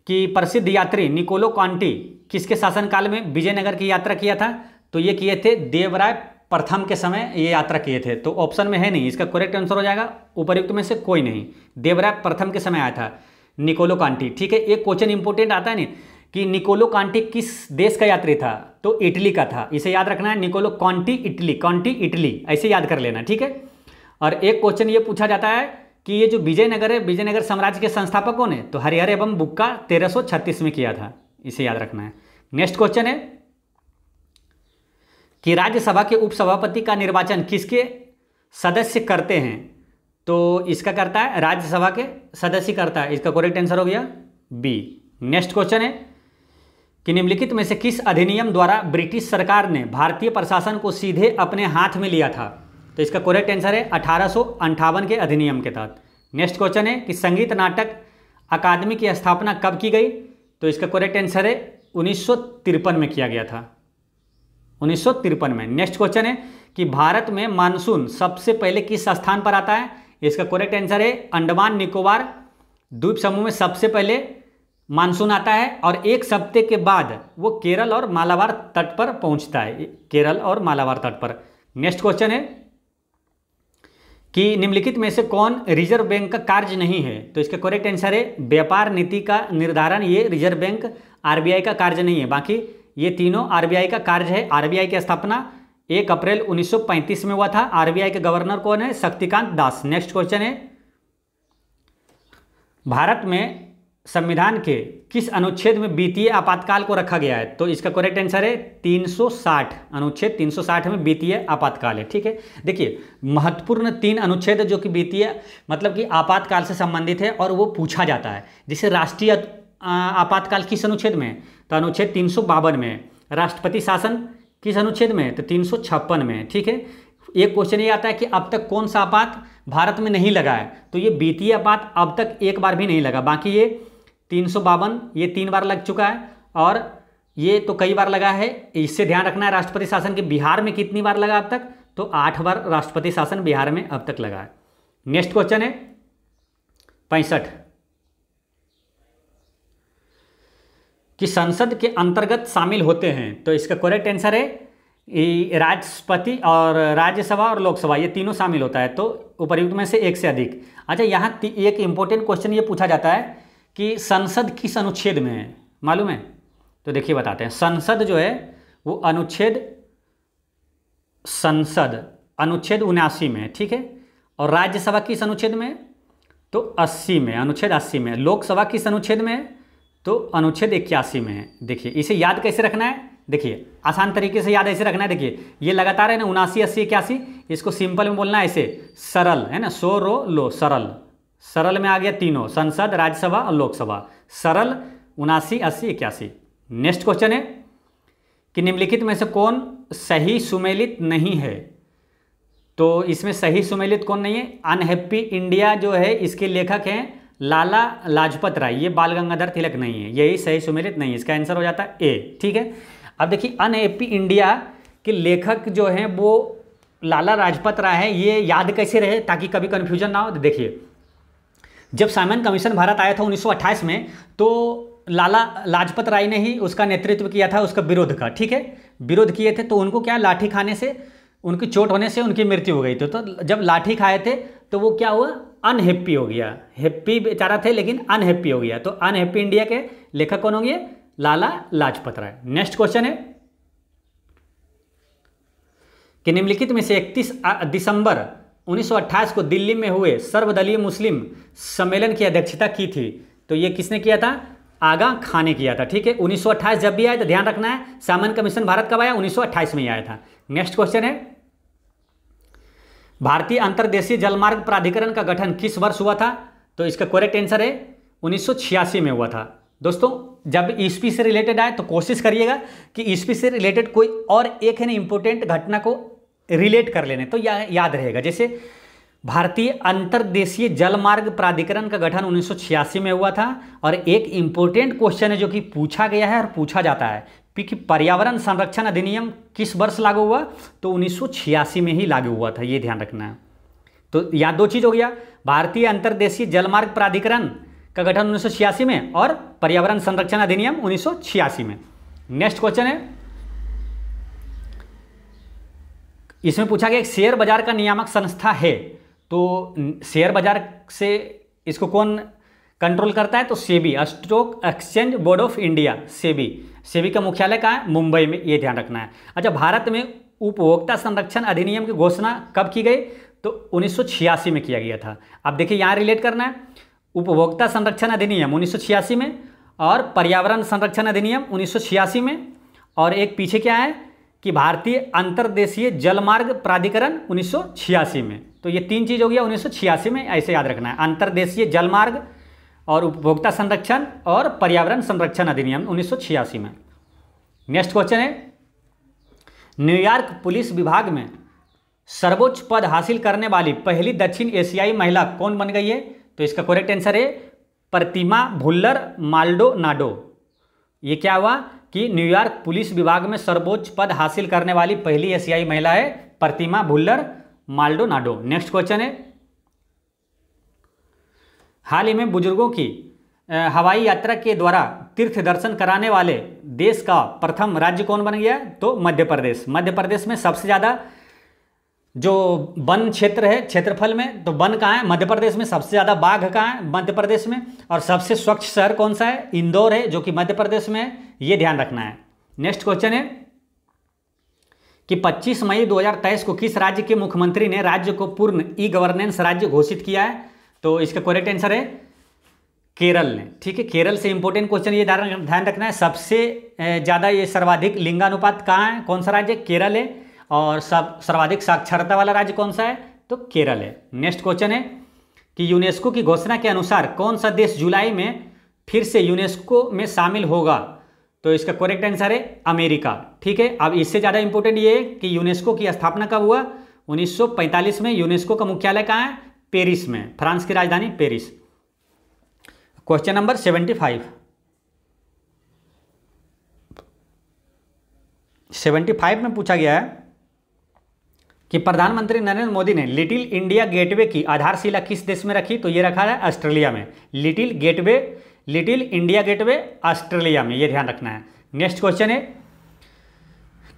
कि प्रसिद्ध यात्री निकोलो कॉन्टी किसके शासनकाल में विजयनगर की यात्रा किया था? तो ये किए थे देवराय प्रथम के समय ये यात्रा किए थे। तो ऑप्शन में है नहीं, इसका करेक्ट आंसर हो जाएगा। उपरयुक्त में से कोई नहीं। देवराय प्रथम के समय आया था निकोलो कांटी। ठीक है, एक क्वेश्चन इंपोर्टेंट आता है नहीं? कि निकोलो कांटी किस देश का यात्री था? तो इटली का था। इसे याद रखना है, Niccolo Conti Italy Conti Italy, ऐसे याद कर लेना, ठीक है? और एक क्वेश्चन ये पूछा जाता है कि ये जो विजयनगर है, विजयनगर साम्राज्य के संस्थापकों ने तो हरिहर एवं बुक्का तेरह में किया था, इसे याद रखना है। नेक्स्ट क्वेश्चन है कि राज्यसभा के उपसभापति का निर्वाचन किसके सदस्य करते हैं? तो इसका करता है, राज्यसभा के सदस्य करता है। इसका करेक्ट आंसर हो गया बी नेक्स्ट क्वेश्चन है कि निम्नलिखित में से किस अधिनियम द्वारा ब्रिटिश सरकार ने भारतीय प्रशासन को सीधे अपने हाथ में लिया था? तो इसका करेक्ट आंसर है अठारह के अधिनियम के तहत। नेक्स्ट क्वेश्चन है कि संगीत नाटक अकादमी की स्थापना कब की गई? तो इसका करेक्ट आंसर है उन्नीस सौ तिरपन में किया गया था। उन्नीस सौ तिरपन में। नेक्स्ट क्वेश्चन है कि भारत में मानसून सबसे पहले किस स्थान पर आता है? इसका करेक्ट आंसर है अंडमान निकोबार। द्वीप समूह में सबसे पहले मानसून आता है और एक सप्ते के बाद वो केरल और मालाबार तट पर पहुँचता है। केरल और मालाबार तट पर। नेक्स्ट क्वेश्चन है कि निम्नलिखित में से कौन रिज़र्व बैंक का कार्य नहीं है? तो इसका करेक्ट आंसर है, व्यापार नीति का निर्धारण ये रिज़र्व बैंक आरबीआई का कार्य नहीं है। बाकी ये तीनों आरबीआई का कार्य है। आरबीआई की स्थापना एक अप्रैल 1935 में हुआ था। आरबीआई के गवर्नर कौन है? शक्तिकांत दास। नेक्स्ट क्वेश्चन है, भारत में संविधान के किस अनुच्छेद में वित्तीय आपातकाल को रखा गया है? तो इसका करेक्ट आंसर है 360 अनुच्छेद 360 में वित्तीय आपातकाल है, ठीक है? देखिए, महत्वपूर्ण तीन अनुच्छेद जो कि वित्तीय मतलब कि आपातकाल से संबंधित है और वो पूछा जाता है। जैसे राष्ट्रीय आपातकाल किस अनुच्छेद में? तो अनुच्छेद तीन सौ बावन में। राष्ट्रपति शासन किस अनुच्छेद में? तो तीन सौ छप्पन में, ठीक है? एक क्वेश्चन ये आता है कि अब तक कौन सा आपात भारत में नहीं लगा है? तो ये वित्तीय आपात अब तक एक बार भी नहीं लगा। बाकी ये तीन सौ बावन, ये तीन बार लग चुका है और ये तो कई बार लगा है। इससे ध्यान रखना है, राष्ट्रपति शासन के बिहार में कितनी बार लगा अब तक? तो आठ बार राष्ट्रपति शासन बिहार में अब तक लगा है। नेक्स्ट क्वेश्चन है, पैंसठ। कि संसद के अंतर्गत शामिल होते हैं तो इसका करेक्ट आंसर है राष्ट्रपति और राज्यसभा और लोकसभा, ये तीनों शामिल होता है तो उपयुक्त में से एक से अधिक। अच्छा यहाँ एक इंपॉर्टेंट क्वेश्चन ये पूछा जाता है कि संसद किस अनुच्छेद में है? मालूम है? तो देखिए, बताते हैं। संसद जो है, वो अनुच्छेद संसद, अनुच्छेद उन्यासी में ठीक है? और राज्यसभा किस अनुच्छेद में तो 80 में अनुच्छेद 80 में लोकसभा किस अनुच्छेद में तो अनुच्छेद इक्यासी में है। देखिए, इसे याद कैसे रखना है? देखिए, आसान तरीके से याद ऐसे रखना है। देखिए, ये लगातार है ना उनासी अस्सी, इक्यासी, इसको सिंपल में बोलना है ऐसे, सरल, है ना? सो, रो, लो, सरल। सरल में आ गया तीनों, संसद, राज्यसभा और लोकसभा। सरल, उनासी, अस्सी, इक्यासी। नेक्स्ट क्वेश्चन है कि निम्नलिखित में से कौन सही सुमेलित नहीं है? तो इसमें सही सुमेलित कौन नहीं है? अनहैप्पी इंडिया जो है, इसके लेखक हैं लाला लाजपत राय। ये बाल गंगाधर तिलक नहीं है। यही सही सुमेलित नहीं है। इसका आंसर हो जाता है ए ठीक है? अब देखिए अनहैप्पी इंडिया के लेखक जो हैं, वो लाला लाजपत राय है। ये याद कैसे रहे ताकि कभी कन्फ्यूज़न ना हो? तो देखिए जब साइमन कमीशन भारत आया था 1928 में तो लाला, लाजपत राय ने ही उसका नेतृत्व किया था, उसका विरोध का, ठीक है? विरोध किए थे तो उनको क्या लाठी खाने से, उनकी चोट होने से उनकी मृत्यु हो गई थी। तो जब लाठी खाए थे तो वो क्या हुआ? अनहैप्पी हो गया। हैप्पी बेचारा थे, लेकिन अनहैप्पी हो गया। तो अनहैप्पी इंडिया के लेखक कौन होंगे? लाला लाजपत राय। नेक्स्ट क्वेश्चन है। कि निम्नलिखित में से 31 दिसंबर 1928 को दिल्ली में हुए सर्वदलीय मुस्लिम सम्मेलन की अध्यक्षता की थी। तो ये किसने किया था? आगा खान ने किया था ठीक है? 1928 जब भी आया तो ध्यान रखना है सामान्य कमीशन भारत कब आया? 1928 में आया था। नेक्स्ट क्वेश्चन है। भारतीय अंतर्देशीय जलमार्ग प्राधिकरण का गठन किस वर्ष हुआ था? तो इसका करेक्ट आंसर है उन्नीस सौ छियासी में हुआ था। दोस्तों जब ईस्वी से रिलेटेड आए तो कोशिश करिएगा कि ईस्वी से रिलेटेड कोई और एक है ना इंपॉर्टेंट घटना को रिलेट कर लेने तो या, याद रहेगा। जैसे भारतीय अंतर्देशीय जलमार्ग प्राधिकरण का गठन उन्नीस सौ छियासी में हुआ था और एक इंपॉर्टेंट क्वेश्चन है जो कि पूछा गया है और पूछा जाता है। कि पर्यावरण संरक्षण अधिनियम किस वर्ष लागू हुआ? तो उन्नीस सौ छियासी में ही लागू हुआ था, ये ध्यान रखना है। तो यहाँ दो चीज़ हो गया। भारतीय अंतर्देशीय जलमार्ग प्राधिकरण का गठन उन्नीस सौ छियासी में और पर्यावरण संरक्षण अधिनियम उन्नीस सौ छियासी में। नेक्स्ट क्वेश्चन है। इसमें पूछा गया, एक शेयर बाज़ार का नियामक संस्था है। तो शेयर बाज़ार से इसको कौन कंट्रोल करता है? तो SEBI stock exchange board of India SEBI SEBI का मुख्यालय कहाँ है? मुंबई में, ये ध्यान रखना है। अच्छा भारत में उपभोक्ता संरक्षण अधिनियम की घोषणा कब की गई? तो उन्नीस सौ छियासी में किया गया था। अब देखिए, यहाँ रिलेट करना है। उपभोक्ता संरक्षण अधिनियम उन्नीस सौ छियासी में और पर्यावरण संरक्षण अधिनियम उन्नीस सौ छियासी में। और एक पीछे क्या है कि भारतीय अंतर्देशीय जलमार्ग प्राधिकरण उन्नीस में। तो ये तीन चीज़ हो गया उन्नीस सौ छियासी में, ऐसे याद रखना है। अंतर्देशीय जलमार्ग और उपभोक्ता संरक्षण और पर्यावरण संरक्षण अधिनियम उन्नीस सौ छियासी में। नेक्स्ट क्वेश्चन है न्यूयॉर्क पुलिस विभाग में सर्वोच्च पद हासिल करने वाली पहली दक्षिण एशियाई महिला कौन बन गई है? तो इसका करेक्ट आंसर है, प्रतिमा भुल्लर माल्डो नाडो। ये क्या हुआ कि न्यूयॉर्क पुलिस विभाग में सर्वोच्च पद हासिल करने वाली पहली एशियाई महिला है, Pratima Bhullar. Maldonado. Next question है। हाल ही में बुज़ुर्गों की हवाई यात्रा के द्वारा तीर्थ दर्शन कराने वाले देश का प्रथम राज्य कौन बन गया तो मध्य प्रदेश। मध्य प्रदेश में सबसे ज़्यादा जो वन क्षेत्र है, क्षेत्रफल में तो वन कहाँ है? मध्य प्रदेश में सबसे ज़्यादा बाघ कहाँ है? मध्य प्रदेश में। और सबसे स्वच्छ शहर कौन सा है? इंदौर है, जो कि मध्य प्रदेश में है। ये ध्यान रखना है। नेक्स्ट क्वेश्चन है। कि 25 मई 2023 को किस राज्य के मुख्यमंत्री ने राज्य को पूर्ण ई गवर्नेंस राज्य घोषित किया है? तो इसका करेक्ट आंसर है केरल ने। ठीक है, केरल से इंपॉर्टेंट क्वेश्चन ये ध्यान रखना है। सबसे ज़्यादा ये सर्वाधिक लिंगानुपात कहाँ है? कौन सा राज्य? केरल है। और सब, सर्वाधिक साक्षरता वाला राज्य कौन सा है? तो केरल है। नेक्स्ट क्वेश्चन है कि यूनेस्को की घोषणा के अनुसार कौन सा देश जुलाई में फिर से यूनेस्को में शामिल होगा? तो इसका करेक्ट आंसर है अमेरिका। ठीक है? अब इससे ज़्यादा इंपॉर्टेंट ये है कि यूनेस्को की स्थापना कब हुआ? 1945 में। यूनेस्को का मुख्यालय कहाँ है? पेरिस में। फ्रांस की राजधानी Paris. Question number seventy five seventy five में पूछा गया है कि प्रधानमंत्री नरेंद्र मोदी ने लिटिल इंडिया गेटवे की आधारशिला किस देश में रखी? तो ये रखा है ऑस्ट्रेलिया में। Little gateway little India gateway Australia में, ये ध्यान रखना है। नेक्स्ट क्वेश्चन है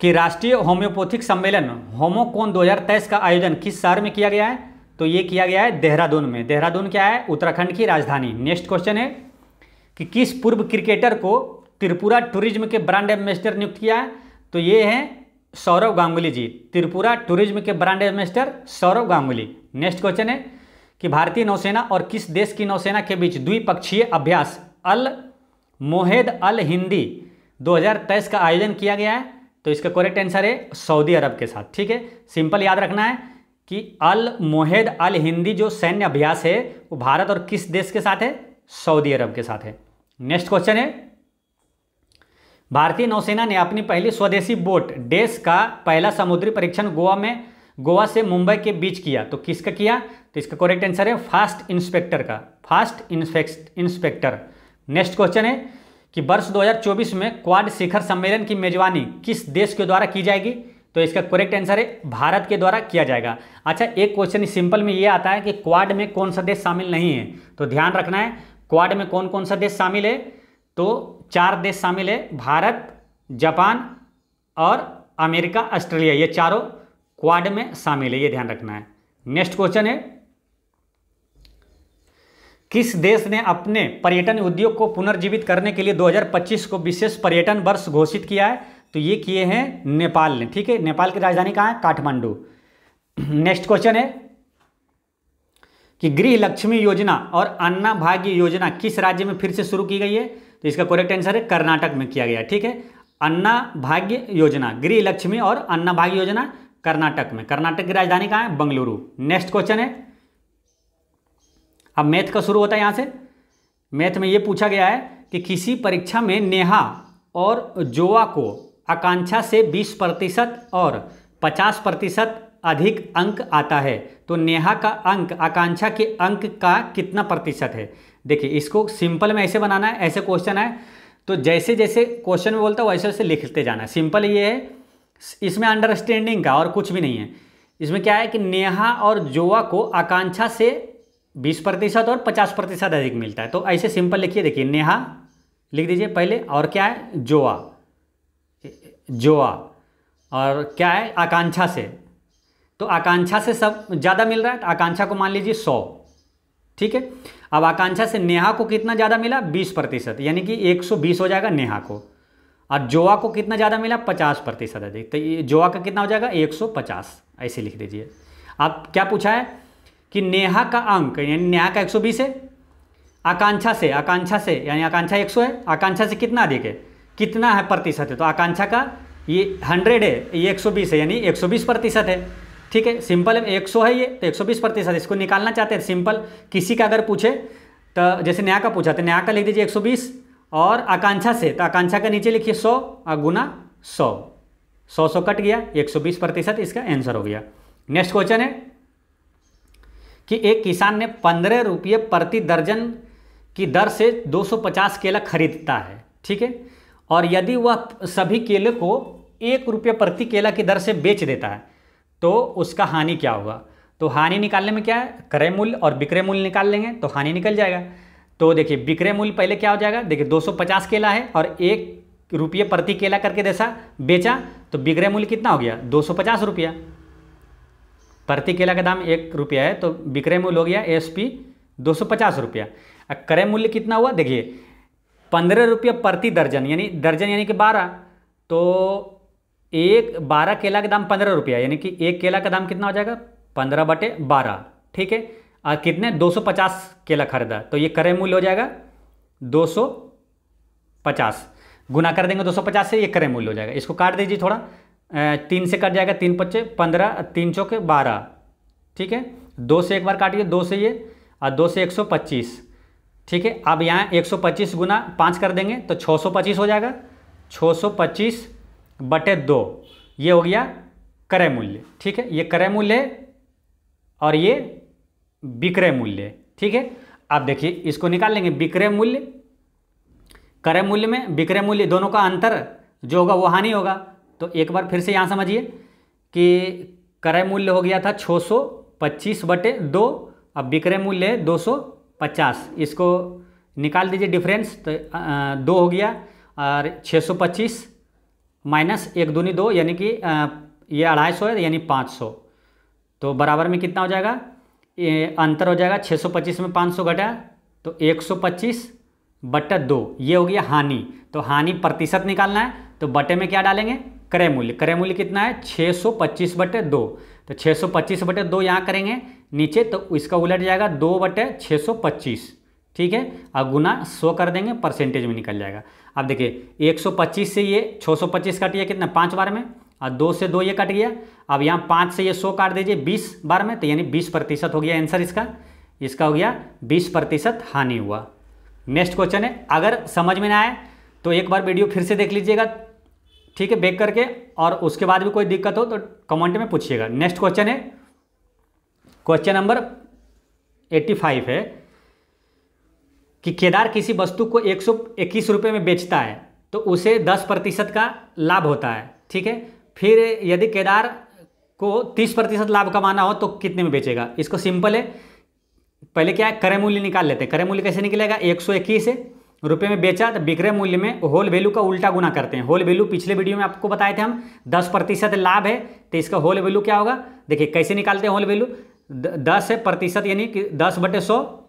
कि राष्ट्रीय होम्योपैथिक सम्मेलन, होमोकोन 2023 का आयोजन किस शहर में किया गया है? तो ये किया गया है देहरादून में। देहरादून क्या है? उत्तराखंड की राजधानी। नेक्स्ट क्वेश्चन है कि किस पूर्व क्रिकेटर को त्रिपुरा टूरिज़्म के ब्रांड एम्बेसडर नियुक्त किया है? तो ये है सौरव गांगुली जी। त्रिपुरा टूरिज़्म के brand ambassador Sourav Ganguly. Next question है कि भारतीय नौसेना और किस देश की नौसेना के बीच द्विपक्षीय अभ्यास? अल मोहेद अल हिंदी 2023 का आयोजन किया गया है। तो इसका करेक्ट आंसर है सऊदी अरब के साथ, ठीक है? सिंपल याद रखना है कि अल मोहेद अल हिंदी जो सैन्य अभ्यास है, वो भारत और किस देश के साथ है? सऊदी अरब के साथ है। नेक्स्ट क्वेश्चन है। भारतीय नौसेना ने अपनी पहली स्वदेशी बोट, डेस का पहला समुद्री परीक्षण गोवा में, गोवा से मुंबई के बीच किया। तो किसका किया? तो इसका करेक्ट आंसर है फास्ट इंस्पेक्टर का। फास्ट इंस्पेक्टर नेक्स्ट क्वेश्चन है कि वर्ष 2024 में क्वाड शिखर सम्मेलन की मेजबानी किस देश के द्वारा की जाएगी? तो इसका करेक्ट आंसर है भारत के द्वारा किया जाएगा। अच्छा एक क्वेश्चन सिंपल में ये आता है कि क्वाड में कौन सा देश शामिल नहीं है? तो ध्यान रखना है क्वाड में कौन कौन सा देश शामिल है? तो चार देश शामिल है, भारत, जापान और अमेरिका, ऑस्ट्रेलिया। ये चारों क्वाड में शामिल है, ये ध्यान रखना है। नेक्स्ट क्वेश्चन है किस देश ने अपने पर्यटन उद्योग को पुनर्जीवित करने के लिए 2025 को विशेष पर्यटन वर्ष घोषित किया है? तो ये किए हैं नेपाल ने, ठीक है? नेपाल की राजधानी कहाँ है? काठमांडू। नेक्स्ट क्वेश्चन है कि गृह लक्ष्मी योजना और अन्ना भाग्य योजना किस राज्य में फिर से शुरू की गई है? तो इसका करेक्ट आंसर है कर्नाटक में किया गया, ठीक है? अन्ना भाग्य योजना, गृह लक्ष्मी और अन्ना भाग्य योजना कर्नाटक में। कर्नाटक की राजधानी कहाँ है? बंगलुरु। नेक्स्ट क्वेश्चन है अब मैथ का शुरू होता है यहाँ से। मैथ में ये पूछा गया है कि किसी परीक्षा में नेहा और जोआ को आकांक्षा से 20 प्रतिशत और 50 प्रतिशत अधिक अंक आता है तो नेहा का अंक, आकांक्षा के अंक का कितना प्रतिशत है? देखिए, इसको सिंपल में ऐसे बनाना है, ऐसे क्वेश्चन है तो जैसे जैसे क्वेश्चन में बोलता हूँ, वैसे वैसे लिखते जाना। है सिंपल ये है, इसमें अंडरस्टैंडिंग का और कुछ भी नहीं है। इसमें क्या है कि नेहा और जोआ को आकांक्षा से बीस प्रतिशत और पचास प्रतिशत अधिक मिलता है। तो ऐसे सिंपल लिखिए। देखिए, नेहा, लिख दीजिए पहले। और क्या है? जोआ। जोआ। और क्या है? आकांक्षा से। तो आकांक्षा से सब ज़्यादा मिल रहा है। तो आकांक्षा को मान लीजिए सौ। ठीक है? अब आकांक्षा से नेहा को कितना ज़्यादा मिला? बीस प्रतिशत। यानी कि एक सौ बीस हो जाएगा नेहा को। और जोआ को कितना ज़्यादा मिला? पचास प्रतिशत अधिक। तो जोआ का कितना हो जाएगा? एक सौ पचास। ऐसे लिख दीजिए। आप क्या पूछा है? कि नेहा का अंक, यानी नेहा का एक सौ बीस है, आकांक्षा से आकांक्षा से, यानी आकांक्षा एक सौ है, आकांक्षा से कितना अधिक है? कितना है प्रतिशत है? तो आकांक्षा का ये हंड्रेड है, ये एक सौ बीस है, यानी एक सौ बीस प्रतिशत है। ठीक है? सिंपल है, एक सौ है ये तो एक सौ बीस प्रतिशत, इसको निकालना चाहते हैं, सिंपल। किसी का अगर पूछे तो जैसे न्याय का पूछा तो न्याय का लिख दीजिए एक सौ बीस, और आकांक्षा से तो आकांक्षा का नीचे लिखिए सौ और गुना सौ सौ कट गया, एक सौ बीस प्रतिशत इसका आंसर हो गया। नेक्स्ट क्वेश्चन है कि एक किसान ने पंद्रह रुपये प्रति दर्जन की दर से 250 केला खरीदता है, ठीक है? और यदि वह सभी केले को एक रुपये प्रति केला की दर से बेच देता है तो उसका हानि क्या होगा? तो हानि निकालने में क्या है? क्रय मूल्य और विक्रय मूल्य निकाल लेंगे तो हानि निकल जाएगा। तो देखिए, विक्रय मूल्य पहले क्या हो जाएगा? देखिए 250 केला है और एक रुपये प्रति केला करके जैसा बेचा तो विक्रय मूल्य कितना हो गया? दो रुपया। प्रति केला का दाम एक रुपया है तो विक्रय मूल्य हो गया एस पी दो सौ पचास रुपया। क्रय मूल्य कितना हुआ? देखिए, पंद्रह रुपया प्रति दर्जन, यानी दर्जन यानी कि बारह तो एक बारह केला का दाम पंद्रह रुपया, यानी कि एक केला का दाम कितना हो जाएगा? पंद्रह बटे बारह, ठीक है? और कितने? दो सौ पचास केला खरीदा तो ये क्रय मूल्य हो जाएगा दो सौ पचास। गुना कर देंगे दो सौ पचास से, ये क्रय मूल्य हो जाएगा। इसको काट दीजिए थोड़ा। तीन से कट जाएगा तीन पच्चे, पंद्रह, तीन चौके बारह। ठीक है? दो से एक बार काटिए, दो से ये, और दो से एक सौ पच्चीस। ठीक है? अब यहाँ एक सौ पच्चीस गुना पाँच कर देंगे तो छः सौ पच्चीस हो जाएगा। छः सौ पच्चीस बटे दो, ये हो गया क्रय मूल्य। ठीक है? ये क्रय मूल्य और ये विक्रय मूल्य ठीक है? अब देखिए, इसको निकाल लेंगे, विक्रय मूल्य। क्रय मूल्य में विक्रय मूल्य दोनों का अंतर जो होगा वो हानि होगा। तो एक बार फिर से यहाँ समझिए कि क्रय मूल्य हो गया था छः सौ पच्चीस बटे दो, अब विक्रय मूल्य है दो सौ पचास। इसको निकाल दीजिए डिफरेंस तो दो हो गया और छः सौ पच्चीस माइनस एक दूनी दो, यानी कि ये अढ़ाई सौ है यानी पाँच सौ। तो बराबर में कितना हो जाएगा? ये अंतर हो जाएगा छः सौ पच्चीस में पाँच सौ घटा तो एक सौ पच्चीस बटा दो, ये हो गया हानि। तो हानि प्रतिशत निकालना है तो बटे में क्या डालेंगे? क्रय मूल्य। क्रय मूल्य कितना है? छः सौ पच्चीस बटे दो। तो छः सौ पच्चीस बटे दो यहाँ करेंगे नीचे तो इसका उलट जाएगा दो बटे छः सौ पच्चीस। ठीक है? अब गुना सौ कर देंगे, परसेंटेज में निकल जाएगा। अब देखिए, एक सौ पच्चीस से ये छः सौ पच्चीस काटिए कितना? पाँच बार में। और दो से दो ये कट गया अब यहाँ पाँच से ये सौ काट दीजिए बीस बार में तो यानी बीस प्रतिशत हो गया आंसर इसका। इसका हो गया बीस प्रतिशत हानि हुआ। नेक्स्ट क्वेश्चन है, अगर समझ में ना आए तो एक बार वीडियो फिर से देख लीजिएगा। ठीक है बेक करके और उसके बाद भी कोई दिक्कत हो तो कमेंट में पूछिएगा। नेक्स्ट क्वेश्चन है। क्वेश्चन नंबर एट्टी फाइव है कि केदार किसी वस्तु को एक सौ इक्कीस रुपये में बेचता है तो उसे दस प्रतिशत का लाभ होता है, ठीक है? फिर यदि केदार को तीस प्रतिशत लाभ कमाना हो तो कितने में बेचेगा? इसको सिंपल है। पहले क्या है? क्रय मूल्य निकाल लेते हैं। क्रय मूल्य कैसे निकलेगा? एक सौ इक्कीस रुपये में बेचा तो विक्रय मूल्य में, होल वैल्यू का उल्टा गुना करते हैं। होल वैल्यू पिछले वीडियो में आपको बताए थे हम, दस प्रतिशत लाभ है तो इसका होल वैल्यू क्या होगा? देखिए, कैसे निकालते हैं होल वैल्यू? दस है प्रतिशत, यानी कि दस बटे सौ,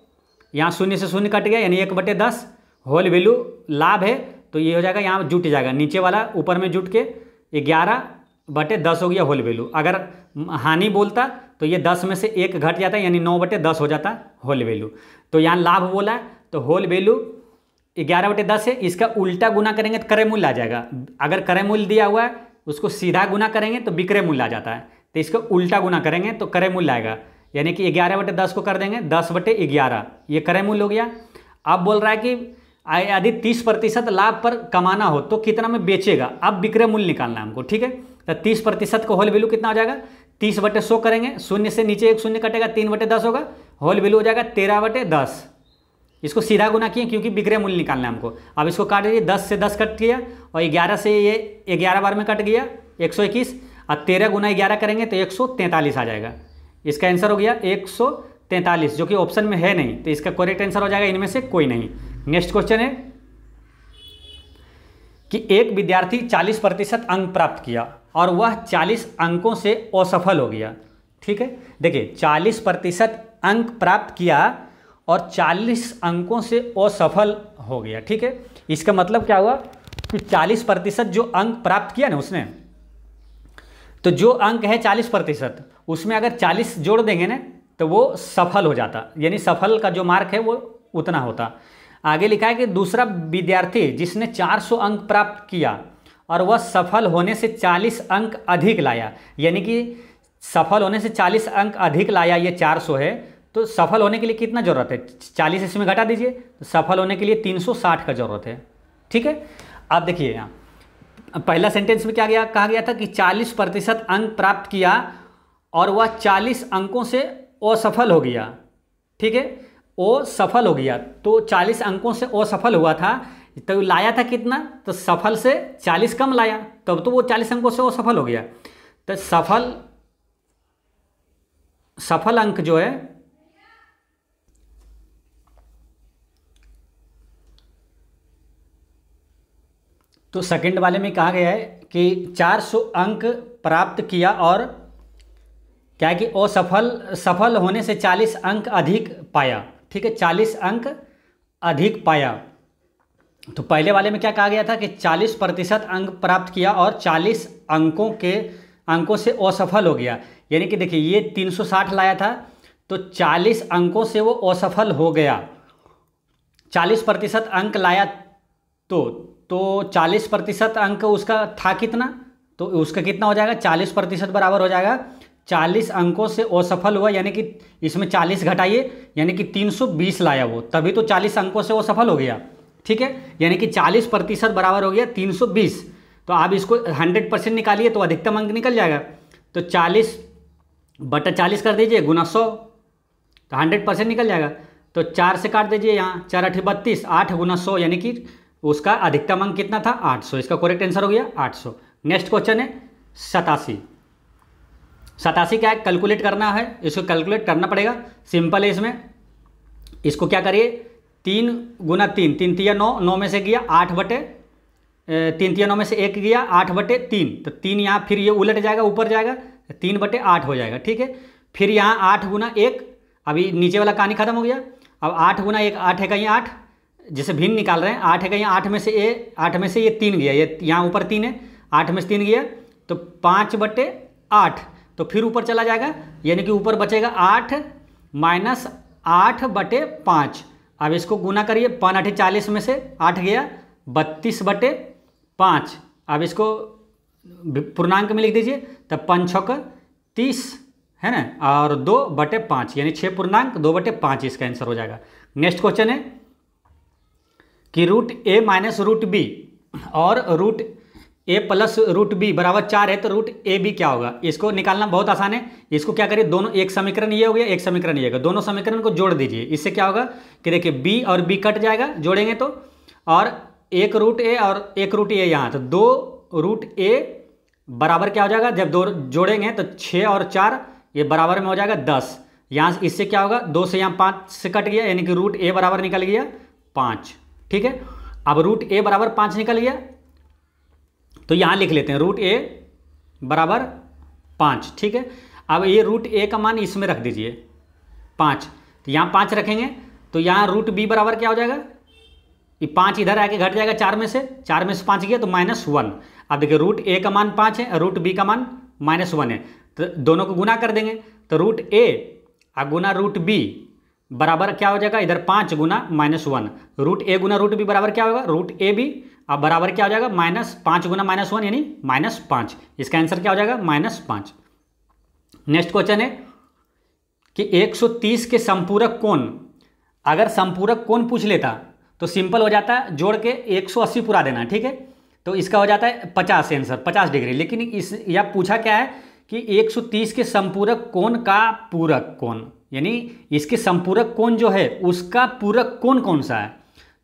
यहाँ शून्य से शून्य कट गया, यानी एक बटे दस। होल वैल्यू लाभ है तो ये हो जाएगा, यहाँ जुट जाएगा। नीचे वाला, ऊपर में जुट के ग्यारह बटे दस हो गया होल वैल्यू। अगर हानि बोलता तो ये दस में से एक घट जाता, यानी नौ बटे दस हो जाता होल वैल्यू। तो यहाँ लाभ बोला है तो होल वैल्यू ग्यारह बटे दस है, इसका उल्टा गुना करेंगे तो क्रय मूल्य आ जाएगा। अगर क्रय मूल्य दिया हुआ है, उसको सीधा गुना करेंगे तो विक्रय मूल्य आ जाता है। तो इसको उल्टा गुना करेंगे तो क्रय मूल्य आएगा। यानी कि ग्यारह बटे दस को कर देंगे, दस बटे ग्यारह, ये क्रय मूल्य हो गया। अब बोल रहा है कि यदि तीस प्रतिशत लाभ पर कमाना हो तो कितना में बेचेगा? अब विक्रय मूल्य निकालना है हमको, ठीक है? तो तीस प्रतिशत का होल वैल्यू कितना हो जाएगा? तीस बटे सौ करेंगे, शून्य से नीचे एक शून्य कटेगा, तीन बटे दस होगा, होल वैल्यू हो जाएगा तेरह बटे दस। इसको सीधा गुना किए क्योंकि विक्रय मूल्य निकालना है हमको। अब इसको काट दीजिए, दस से दस कट गया और ग्यारह से ये ग्यारह बार में कट गया, एक सौ इक्कीस। और तेरह गुना ग्यारह करेंगे तो एक सौ तैंतालीस आ जाएगा। इसका आंसर हो गया एक सौ तैंतालीस, जो कि ऑप्शन में है नहीं तो इसका करेक्ट आंसर हो जाएगा, इनमें से कोई नहीं। नेक्स्ट क्वेश्चन है कि एक विद्यार्थी 40 प्रतिशत अंक प्राप्त किया और वह 40 अंकों से असफल हो गया। ठीक है? देखिए 40 प्रतिशत अंक प्राप्त किया और 40 अंकों से असफल हो गया, ठीक है? इसका मतलब क्या हुआ कि 40 प्रतिशत जो अंक प्राप्त किया ना उसने तो जो अंक है 40 प्रतिशत, उसमें अगर 40 जोड़ देंगे ना तो वो सफल हो जाता। यानी सफल का जो मार्क है वो उतना होता। आगे लिखा है कि दूसरा विद्यार्थी जिसने 400 अंक प्राप्त किया और वह सफल होने से 40 अंक अधिक लाया, यानी कि सफल होने से 40 अंक अधिक लाया, ये 400 है तो सफल होने के लिए कितना ज़रूरत है? 40 इसमें घटा दीजिए तो सफल होने के लिए 360 का ज़रूरत है। ठीक है? आप देखिए यहाँ। पहला सेंटेंस में क्या गया? कहा गया था कि 40 प्रतिशत अंक प्राप्त किया और वह 40 अंकों से असफल हो गया। ठीक है? वो सफल हो गया। तो 40 अंकों से असफल हुआ था। तो लाया था कितना? तो सफल से 40 कम लाया। तब तो वो 40 अंकों से असफल हो गया। तो सफल सफल अंक जो है तो सेकंड वाले में कहा गया है कि 400 अंक प्राप्त किया और क्या कि असफल, सफल होने से 40 अंक अधिक पाया। ठीक है 40 अंक अधिक पाया। तो पहले वाले में क्या कहा गया था कि 40 प्रतिशत अंक प्राप्त किया और 40 अंकों के, अंकों से असफल हो गया। यानी कि देखिए, ये 360 लाया था तो 40 अंकों से वो असफल हो गया। 40 प्रतिशत अंक लाया तो तो 40 प्रतिशत अंक उसका था कितना? तो उसका कितना हो जाएगा? 40 प्रतिशत बराबर हो जाएगा। 40 अंकों से असफल हुआ, यानी कि इसमें 40 घटाइए, यानी कि 320 लाया वो। तभी तो 40 अंकों से वो सफल हो गया। ठीक है? यानी कि 40 प्रतिशत बराबर हो गया 320 तो आप इसको 100 परसेंट निकालिए तो अधिकतम अंक निकल जाएगा। तो 40 बटा चालीस कर दीजिए, गुना सौ तो हंड्रेड परसेंट निकल जाएगा। तो चार से काट दीजिए यहाँ, चार अठी बत्तीस, आठ गुना सौ, यानी कि उसका अधिकतम अंक कितना था? आठ सौ। इसका करेक्ट आंसर हो गया आठ सौ। नेक्स्ट क्वेश्चन है सतासी। सतासी क्या है? कैलकुलेट करना है। इसको कैलकुलेट करना पड़ेगा। सिंपल है इसमें। इसको क्या करिए? तीन गुना तीन। तीन तिया नौ। नौ में से गया आठ बटे तीन तिया नौ में से एक गया आठ बटे तीन। तो तीन यहाँ फिर ये उलट जाएगा, ऊपर जाएगा। तीन बटे आठ हो जाएगा। ठीक है? फिर यहाँ आठ गुना एक। अभी नीचे वाला कहानी खत्म हो गया। अब आठ गुना एक, आठ है कहीं आठ? जैसे भिन्न निकाल रहे हैं, आठ है कहीं, आठ में से ए, आठ में से ये तीन गया, ये यहाँ ऊपर तीन है, आठ में से तीन गया तो पाँच बटे आठ तो फिर ऊपर चला जाएगा, यानी कि ऊपर बचेगा आठ माइनस आठ बटे पाँच। अब इसको गुना करिए पाँच आठ चालीस में से आठ गया, बत्तीस बटे पाँच। अब इसको पूर्णांक में लिख दीजिए तब पंच छक तीस, है ना, और दो बटे पाँच, यानी छः पूर्णांक, दो बटे पाँच इसका आंसर हो जाएगा। नेक्स्ट क्वेश्चन है कि root A minus root B और root A plus root B बराबर चार है तो रूट ए बी क्या होगा? इसको निकालना बहुत आसान है। इसको क्या करिए? दोनों, एक समीकरण ये हो गया, एक समीकरण ये होगा दोनों समीकरण को जोड़ दीजिए। इससे क्या होगा कि देखिए बी और बी कट जाएगा, जोड़ेंगे तो। और एक रूट ए और एक रूट ए यहाँ तो दो रूट ए बराबर क्या हो जाएगा? जब दो जोड़ेंगे तो छः और चार, ये बराबर में हो जाएगा दस। यहाँ इससे क्या होगा? दो से यहाँ पाँच से कट गया, यानी कि रूट ए बराबर निकल गया पाँच। ठीक है? अब रूट ए बराबर पाँच निकल गया तो यहाँ लिख लेते हैं रूट ए बराबर पाँच, ठीक है? अब ये रूट ए का मान इसमें रख दीजिए, पाँच। तो यहाँ पाँच रखेंगे तो यहाँ रूट बी बराबर क्या हो जाएगा? ये पाँच इधर आके घट जाएगा चार में से, चार में से पाँच गया तो माइनस वन अब देखिए रूट ए का मान पाँच है रूट बी का मान माइनस वन है। तो दोनों को गुना कर देंगे तो रूट ए और गुना रूट बी बराबर क्या हो जाएगा? इधर पाँच गुना माइनस वन। रूट ए गुना रूट बी बराबर क्या होगा? Root A B. अब बराबर क्या हो जाएगा? माइनस पाँच गुना माइनस वन, यानी माइनस पाँच। इसका आंसर क्या हो जाएगा? माइनस पाँच। नेक्स्ट क्वेश्चन है कि 130 के संपूरक कोण अगर संपूरक कोण पूछ लेता तो सिंपल हो जाता है जोड़ के 180 पूरा देना, ठीक है? तो इसका हो जाता है 50 आंसर 50 डिग्री। लेकिन इस यह पूछा क्या है कि 130 के संपूरक कोण का पूरक कोण यानी इसके संपूरक कोण जो है, उसका पूरक कोण कौन सा है?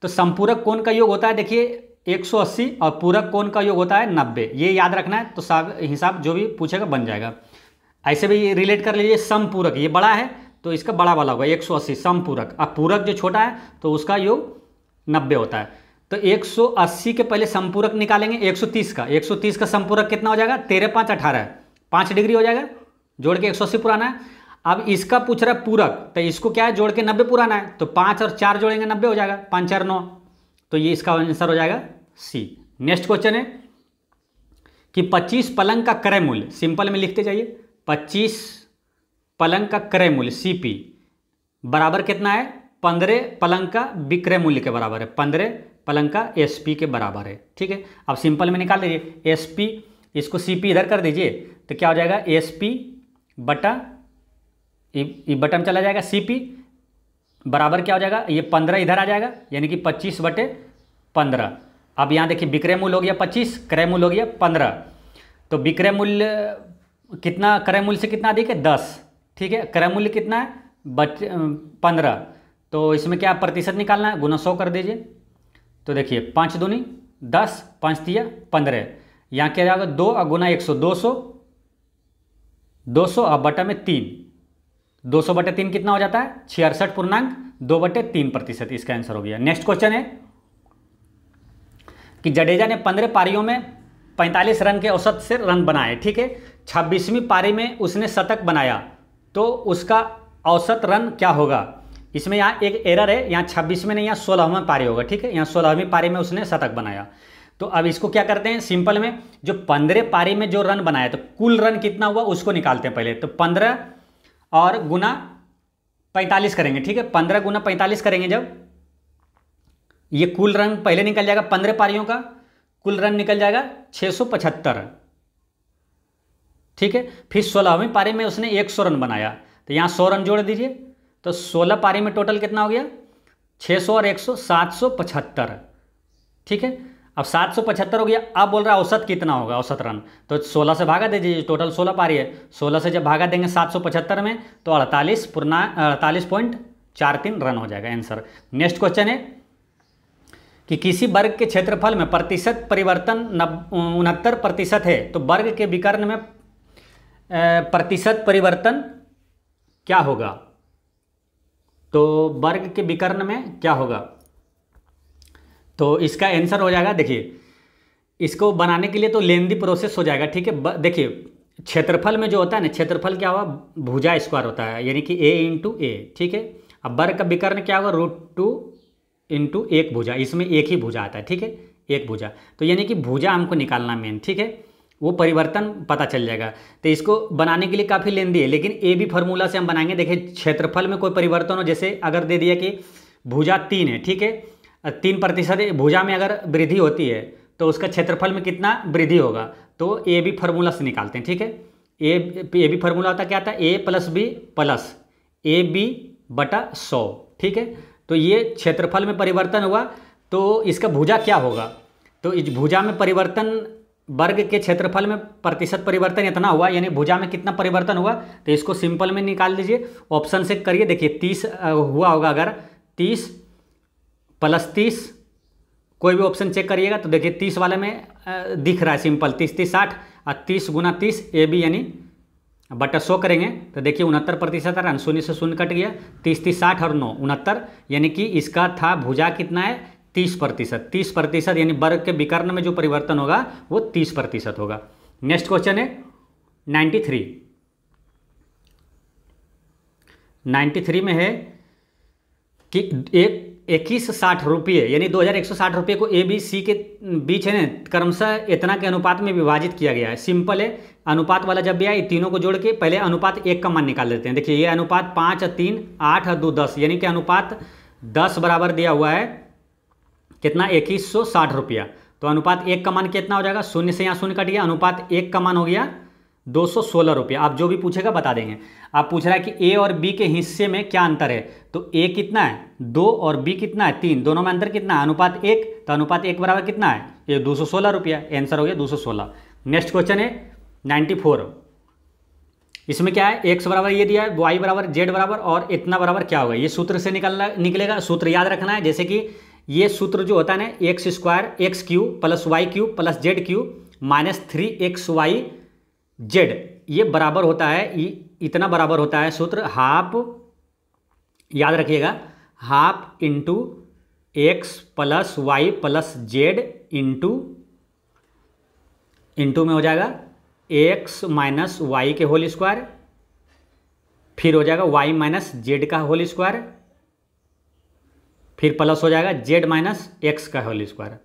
तो संपूरक कोण का योग होता है, देखिए 180 और पूरक कोण का योग होता है 90 ये याद रखना है तो हिसाब जो भी पूछेगा बन जाएगा। ऐसे भी रिलेट कर लीजिए समपूरक ये बड़ा है तो इसका बड़ा वाला होगा 180 समपूरक अब पूरक जो छोटा है तो उसका योग 90 होता है। तो 180 के पहले संपूरक निकालेंगे 130 का। 130 का संपूरक कितना हो जाएगा? तेरह पाँच अठारह। पाँच डिग्री हो जाएगा। जोड़ के एक सौ अस्सी पुराना है। अब इसका पूछ रहा है पूरक तो इसको क्या है? जोड़ के नब्बे पुराना है तो पाँच और चार जोड़ेंगे नब्बे हो जाएगा, पाँच चार नौ। तो ये इसका आंसर हो जाएगा सी। नेक्स्ट क्वेश्चन है कि 25 पलंग का क्रय मूल्य, सिंपल में लिखते जाइए 25 पलंग का क्रय मूल्य सीपी बराबर कितना है? पंद्रह पलंग का विक्रय मूल्य के बराबर है, पंद्रह पलंग का एसपी के बराबर है, ठीक है? अब सिंपल में निकाल दीजिए एसपी इसको सीपी इधर कर दीजिए तो क्या हो जाएगा? एसपी बटा ये बटन चला जाएगा सीपी बराबर क्या हो जाएगा? ये पंद्रह इधर आ जाएगा, यानी कि पच्चीस बटे पंद्रह। अब यहाँ देखिए, विक्रय मूल्य हो गया पच्चीस, क्रय मूल्य हो गया पंद्रह। तो विक्रय मूल्य कितना, क्रय मूल्य से कितना अधिक है? दस। ठीक है? क्रय मूल्य कितना है? बच पंद्रह। तो इसमें क्या प्रतिशत निकालना है? गुना सौ कर दीजिए। तो देखिए, पाँच दूनी, दस, पाँच तिया, पंद्रह। यहाँ क्या जाएगा? दो और गुना एक सौ, दो सौ दो सौ और बटा में तीन। दो सौ बटे तीन कितना हो जाता है? छियासठ पूर्णांक दो बटे तीन प्रतिशत। इसका आंसर हो गया। नेक्स्ट क्वेश्चन है कि जडेजा ने पंद्रह पारियों में पैंतालीस रन के औसत से रन बनाए, ठीक है? छब्बीसवीं पारी में उसने शतक बनाया तो उसका औसत रन क्या होगा? इसमें यहाँ एक एरर है, यहाँ छब्बीस में नहीं, यहाँ सोलहवें पारी होगा, ठीक है? यहाँ सोलहवीं पारी में उसने शतक बनाया। तो अब इसको क्या करते हैं? सिंपल में जो पंद्रह पारी में जो रन बनाया तो कुल रन कितना हुआ, उसको निकालते हैं पहले। तो पंद्रह और गुना पैंतालीस करेंगे, ठीक है? पंद्रह गुना पैंतालीस करेंगे जब, ये कुल रन पहले निकल जाएगा पंद्रह पारियों का, कुल रन निकल जाएगा छः सौ पचहत्तर। ठीक है? फिर सोलहवीं पारी में उसने एक सौ रन बनाया तो यहाँ सौ रन जोड़ दीजिए तो सोलह पारी में टोटल कितना हो गया? छः सौ और एक सौ सात सौ पचहत्तर। ठीक है? अब सात सौ पचहत्तर हो गया। अब बोल रहा है औसत कितना होगा? औसत रन। तो सोलह से भागा दे दीजिए टोटल सोलह पारी है। सोलह से जब भागा देंगे सात सौ पचहत्तर में तो अड़तालीस पूर्णा अड़तालीस पॉइंट चार तीन रन हो जाएगा आंसर नेक्स्ट क्वेश्चन है कि किसी वर्ग के क्षेत्रफल में प्रतिशत परिवर्तन उनहत्तर प्रतिशत है तो वर्ग के विकर्ण में प्रतिशत परिवर्तन क्या होगा? तो वर्ग के विकर्ण में क्या होगा? तो इसका आंसर हो जाएगा, देखिए, इसको बनाने के लिए तो लेंदी प्रोसेस हो जाएगा, ठीक है? देखिए, क्षेत्रफल में जो होता है ना, क्षेत्रफल क्या हुआ? भुजा स्क्वायर होता है, यानी कि ए इंटू ए ठीक है? अब वर्ग का विकर्ण क्या होगा रूट टू इंटू एक भुजा, इसमें एक ही भुजा आता है, ठीक है? एक भुजा। तो यानी कि भुजा हमको निकालना मेन ठीक है? वो परिवर्तन पता चल जाएगा। तो इसको बनाने के लिए काफ़ी लेंदी है, लेकिन ए भी फार्मूला से हम बनाएँगे। देखिए, क्षेत्रफल में कोई परिवर्तन हो, जैसे अगर दे दिया कि भुजा तीन है, ठीक है? तीन प्रतिशत भुजा में अगर वृद्धि होती है तो उसका क्षेत्रफल में कितना वृद्धि होगा? तो ए बी फार्मूला से निकालते हैं, ठीक है? ए ए बी फार्मूला होता क्या था? A plus B plus A B बटा सौ, ठीक है? तो ये क्षेत्रफल में परिवर्तन हुआ तो इसका भुजा क्या होगा? तो इस भुजा में परिवर्तन वर्ग के क्षेत्रफल में प्रतिशत परिवर्तन इतना हुआ, यानी भुजा में कितना परिवर्तन हुआ? तो इसको सिंपल में निकाल दीजिए ऑप्शन से करिए, देखिए, तीस हुआ होगा अगर तीस प्लस तीस, कोई भी ऑप्शन चेक करिएगा तो देखिए तीस वाले में दिख रहा है सिंपल तीस तीस, साठ और तीस गुना तीस, ए बी यानी बटा सौ करेंगे। तो देखिए उनहत्तर प्रतिशत रन, शून्य से शून्य कट गया, तीस तीस, साठ और नौ, उनहत्तर, यानी कि इसका था भुजा कितना है? तीस प्रतिशत तीस प्रतिशत, यानी वर्ग के विकर्ण में जो परिवर्तन होगा, वो तीस प्रतिशत होगा। नेक्स्ट क्वेश्चन है नाइन्टी थ्री नाइन्टी थ्री में है कि एक इक्कीस साठ रुपये, यानी दो हज़ार एक सौ साठ रुपये को ए बी सी के बीच है ना, क्रमशः इतना के अनुपात में विभाजित किया गया है। सिंपल है, अनुपात वाला जब भी आए, तीनों को जोड़ के पहले अनुपात एक का मान निकाल देते हैं। देखिए, ये अनुपात पाँच, तीन, आठ, दो, दस, यानी कि अनुपात दस बराबर दिया हुआ है, कितना? इक्कीस सौ साठ रुपया। तो अनुपात एक का मान कितना हो जाएगा? शून्य से यहाँ शून्य कट गया, अनुपात एक का मान हो गया दो सौ सोलह रुपया। आप जो भी पूछेगा बता देंगे। आप पूछ रहा है कि ए और बी के हिस्से में क्या अंतर है? तो ए कितना है? दो और बी कितना है? तीन। दोनों में अंतर कितना है? अनुपात एक। तो अनुपात एक बराबर कितना है? ये दो सौ सोलह रुपया। आंसर हो गया दो सौ सोलह। नेक्स्ट क्वेश्चन है नाइन्टी फोर इसमें क्या है? एक्स बराबर ये दिया है वाई बराबर जेड बराबर और इतना बराबर क्या होगा? ये सूत्र से निकलना, निकलेगा। सूत्र याद रखना है, जैसे कि ये सूत्र जो होता है ना X square X cube plus Y cube plus Z cube minus three X Y Z, ये बराबर होता है इतना बराबर होता है सूत्र हाफ़, याद रखिएगा, half into X plus Y plus Z into into में हो जाएगा एक्स माइनस वाई के होल स्क्वायर फिर हो जाएगा वाई माइनस जेड का होल स्क्वायर फिर प्लस हो जाएगा जेड माइनस एक्स का होल स्क्वायर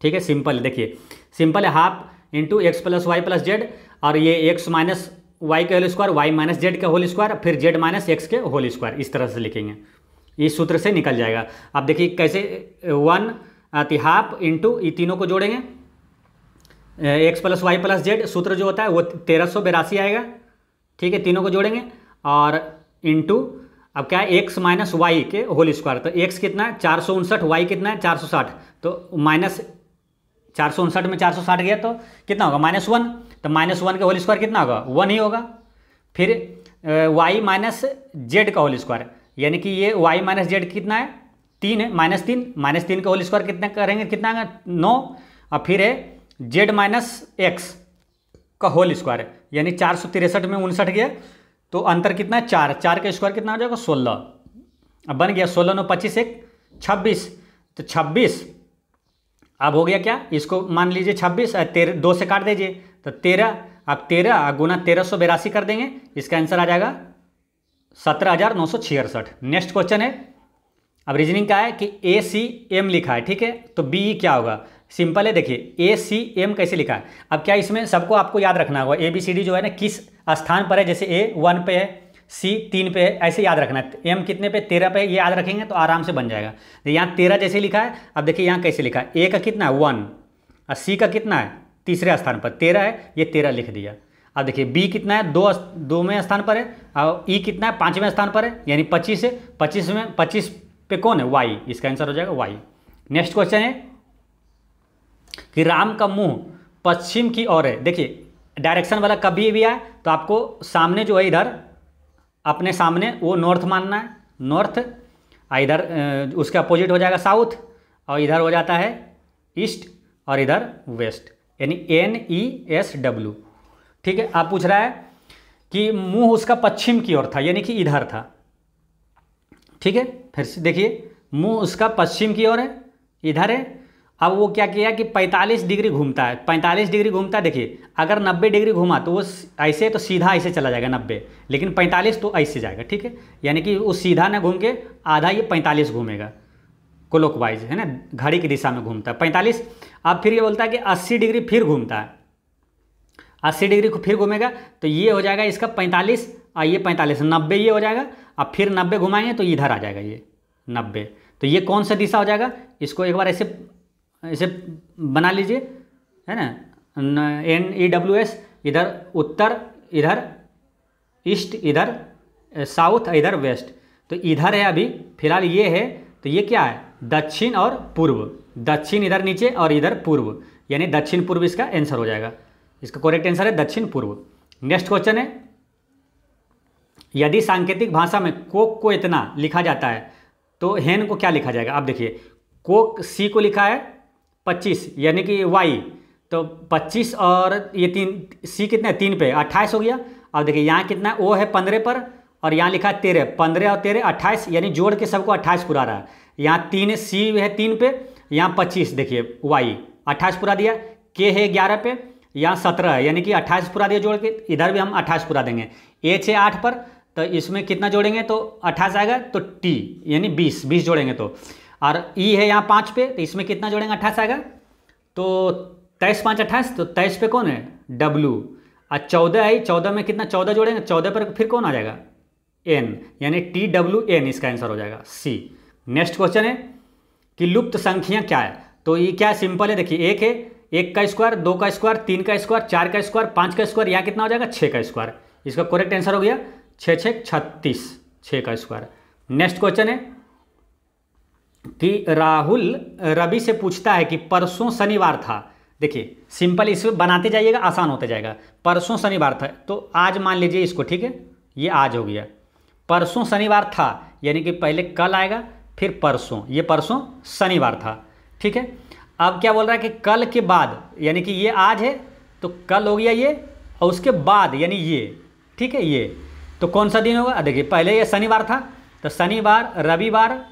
ठीक है सिंपल देखिए। सिंपल है half into X plus Y plus Z और ये एक्स माइनस वाई का whole square Y minus Z का होल स्क्वायर फिर जेड माइनस एक्स के होल स्क्वायर इस तरह से लिखेंगे। इस सूत्र से निकल जाएगा। अब देखिए कैसे वन आती हाफ़ इंटू ये तीनों को जोड़ेंगे। X plus Y plus Z सूत्र जो होता है वो तेरह सौ बेरासी आएगा। ठीक है, तीनों को जोड़ेंगे। और इंटू अब क्या है एक्स माइनस वाई के होल स्क्वायर तो एक्स कितना है, चार सौ उनसठ वाई कितना है, चार सौ साठ तो माइनस चार सौ उनसठ में चार सौ साठ गया तो कितना होगा? Minus one. तो माइनस वन का होल स्क्वायर कितना होगा? वन ही होगा। फिर वाई माइनस जेड का होल स्क्वायर, यानी कि ये वाई माइनस जेड कितना है? तीन है, माइनस तीन। माइनस तीन का होल स्क्वायर कितना करेंगे? कितना नौ। और फिर है जेड माइनस एक्स का होल स्क्वायर, यानी चार सौ तिरसठ में उनसठ गया तो अंतर कितना है? चार। चार का स्क्वायर कितना हो जाएगा? सोलह। अब बन गया सोलह नौ पच्चीस एक। छब्बीस। तो छब्बीस अब हो गया क्या? इसको मान लीजिए छब्बीस तेरह दो से काट दीजिए। तो तेरह, अब तेरह गुना तेरह सौ बेरासी कर देंगे। इसका आंसर आ जाएगा सत्रह हज़ार नौ सौ छियासठ। नेक्स्ट क्वेश्चन है। अब रीजनिंग का है कि ए, सी, एम लिखा है, ठीक है? तो बी, ई क्या होगा? सिंपल है, देखिए, ए, सी, एम कैसे लिखा है? अब क्या इसमें सबको आपको याद रखना होगा? ए, बी, सी, डी जो है ना, किस स्थान पर है? जैसे ए, वन पे है सी तीन पे है ऐसे याद रखना है। एम कितने पे? तेरह पे ये याद रखेंगे तो आराम से बन जाएगा। तो यहाँ तेरह जैसे लिखा है, अब देखिए यहाँ कैसे लिखा है। ए का कितना है? वन। और सी का कितना है? तीसरे स्थान पर। तेरह है, ये तेरह लिख दिया। अब देखिए, बी कितना है? दो दो में स्थान पर है, और ई e कितना है? पाँचवें स्थान पर है, यानी पच्चीस है। पच्चीस में, पच्चीस पे कौन है? वाई। इसका आंसर हो जाएगा वाई। नेक्स्ट क्वेश्चन है कि राम का मुँह पश्चिम की ओर है। देखिए, डायरेक्शन वाला कभी भी आए तो आपको सामने जो है इधर अपने सामने, वो नॉर्थ मानना है। नॉर्थ इधर उसके अपोजिट हो जाएगा साउथ और इधर हो जाता है ईस्ट और इधर वेस्ट यानी एन ई एस डब्ल्यू ठीक है, आप पूछ रहा है कि मुँह उसका पश्चिम की ओर था, यानी कि इधर था। ठीक है, फिर से देखिए, मुँह उसका पश्चिम की ओर है, इधर है अब वो क्या किया कि 45 डिग्री घूमता है 45 डिग्री घूमता है, देखिए, अगर 90 डिग्री घूमा तो वो ऐसे तो सीधा ऐसे चला जाएगा 90 लेकिन 45 तो ऐसे जाएगा, ठीक है? यानी कि वो सीधा ना घूम के आधा ये 45 घूमेगा, क्लोक वाइज, है ना? घड़ी की दिशा में घूमता है, पैंतालीस, अब फिर ये बोलता है कि अस्सी डिग्री फिर घूमता है, अस्सी डिग्री को फिर घूमेगा तो ये हो जाएगा इसका पैंतालीस और ये पैंतालीस, नब्बे ये हो जाएगा, अब फिर नब्बे घुमाएँगे तो इधर आ जाएगा ये, नब्बे तो ये कौन सा दिशा हो जाएगा? इसको एक बार ऐसे ऐसे बना लीजिए, है ना? एन, ई, डब्ल्यू, एस, इधर उत्तर, इधर ईस्ट, इधर साउथ, इधर वेस्ट। तो इधर है अभी, फ़िलहाल ये है तो ये क्या है? दक्षिण और पूर्व। दक्षिण इधर नीचे और इधर पूर्व। यानी दक्षिण पूर्व इसका आंसर हो जाएगा। इसका करेक्ट आंसर है दक्षिण पूर्व। नेक्स्ट क्वेश्चन है। यदि सांकेतिक भाषा में कोक को इतना लिखा जाता है तो हेन को क्या लिखा जाएगा? आप देखिए, कोक सी को लिखा है पच्चीस, यानी कि वाई तो पच्चीस और ये तीन सी कितना है? तीन पे। अट्ठाईस हो गया। अब देखिए, यहाँ कितना है ओ है पंद्रह पर, और यहाँ लिखा है तेरह। पंद्रह और तेरह, अट्ठाईस, यानी जोड़ के सबको अट्ठाईस पूरा रहा। है यहाँ तीन सी है तीन पे, यहाँ पच्चीस, देखिए वाई अट्ठाईस पूरा दिया। के है ग्यारह पे, यहाँ सत्रह है यानी कि अट्ठाईस पूरा दिया जोड़ के। इधर भी हम अट्ठाईस पूरा देंगे। एच है आठ पर तो इसमें कितना जोड़ेंगे? तो अट्ठाईस आएगा तो टी यानी बीस। बीस जोड़ेंगे तो। और ई है यहाँ पाँच पे तो इसमें कितना जोड़ेंगे? अट्ठाईस आएगा। तो तेईस पाँच अट्ठाईस तो तेईस पे कौन है? डब्लू और चौदह आई चौदह में कितना? चौदह जोड़ेंगे, चौदह पर फिर कौन आ जाएगा? एन यानी टी डब्ल्यू एन इसका आंसर हो जाएगा। सी नेक्स्ट क्वेश्चन है कि लुप्त संख्या क्या है? तो ये क्या सिंपल है। देखिए, एक है, एक का स्क्वायर दो का स्क्वायर तीन का स्क्वायर चार का स्क्वायर पाँच का स्क्वायर यहाँ कितना हो जाएगा? छः का स्क्वायर इसका करेक्ट आंसर हो गया छः छः छत्तीस छः का स्क्वायर नेक्स्ट क्वेश्चन है कि राहुल रवि से पूछता है कि परसों शनिवार था। देखिए सिंपल इसमें बनाते जाइएगा, आसान होते जाएगा। परसों शनिवार था तो आज मान लीजिए इसको, ठीक है? ये आज हो गया। परसों शनिवार था, यानी कि पहले कल आएगा, फिर परसों, ये परसों शनिवार था, ठीक है? अब क्या बोल रहा है कि कल के बाद, यानी कि ये आज है तो कल हो गया ये, और उसके बाद, यानी ये, ठीक है, ये। तो कौन सा दिन होगा? देखिए, पहले ये शनिवार था तो शनिवार, रविवार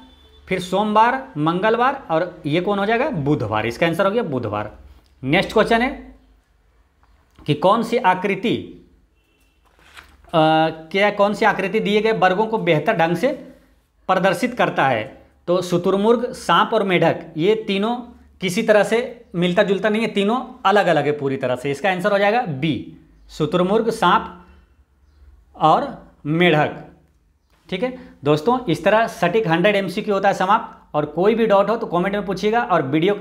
फिर सोमवार, मंगलवार और ये कौन हो जाएगा? बुधवार। इसका आंसर हो गया बुधवार। नेक्स्ट क्वेश्चन है कि कौन सी आकृति क्या कौन सी आकृति दिए गए वर्गों को बेहतर ढंग से प्रदर्शित करता है? तो शुतुरमुर्ग, सांप और मेढक, ये तीनों किसी तरह से मिलता जुलता नहीं है, तीनों अलग अलग है पूरी तरह से। इसका आंसर हो जाएगा बी शुतुरमुर्ग, सांप और मेढक। ठीक है? दोस्तों, इस तरह सटीक हंड्रेड एम होता है समाप्त। और कोई भी डाउट हो तो कमेंट में पूछिएगा और वीडियो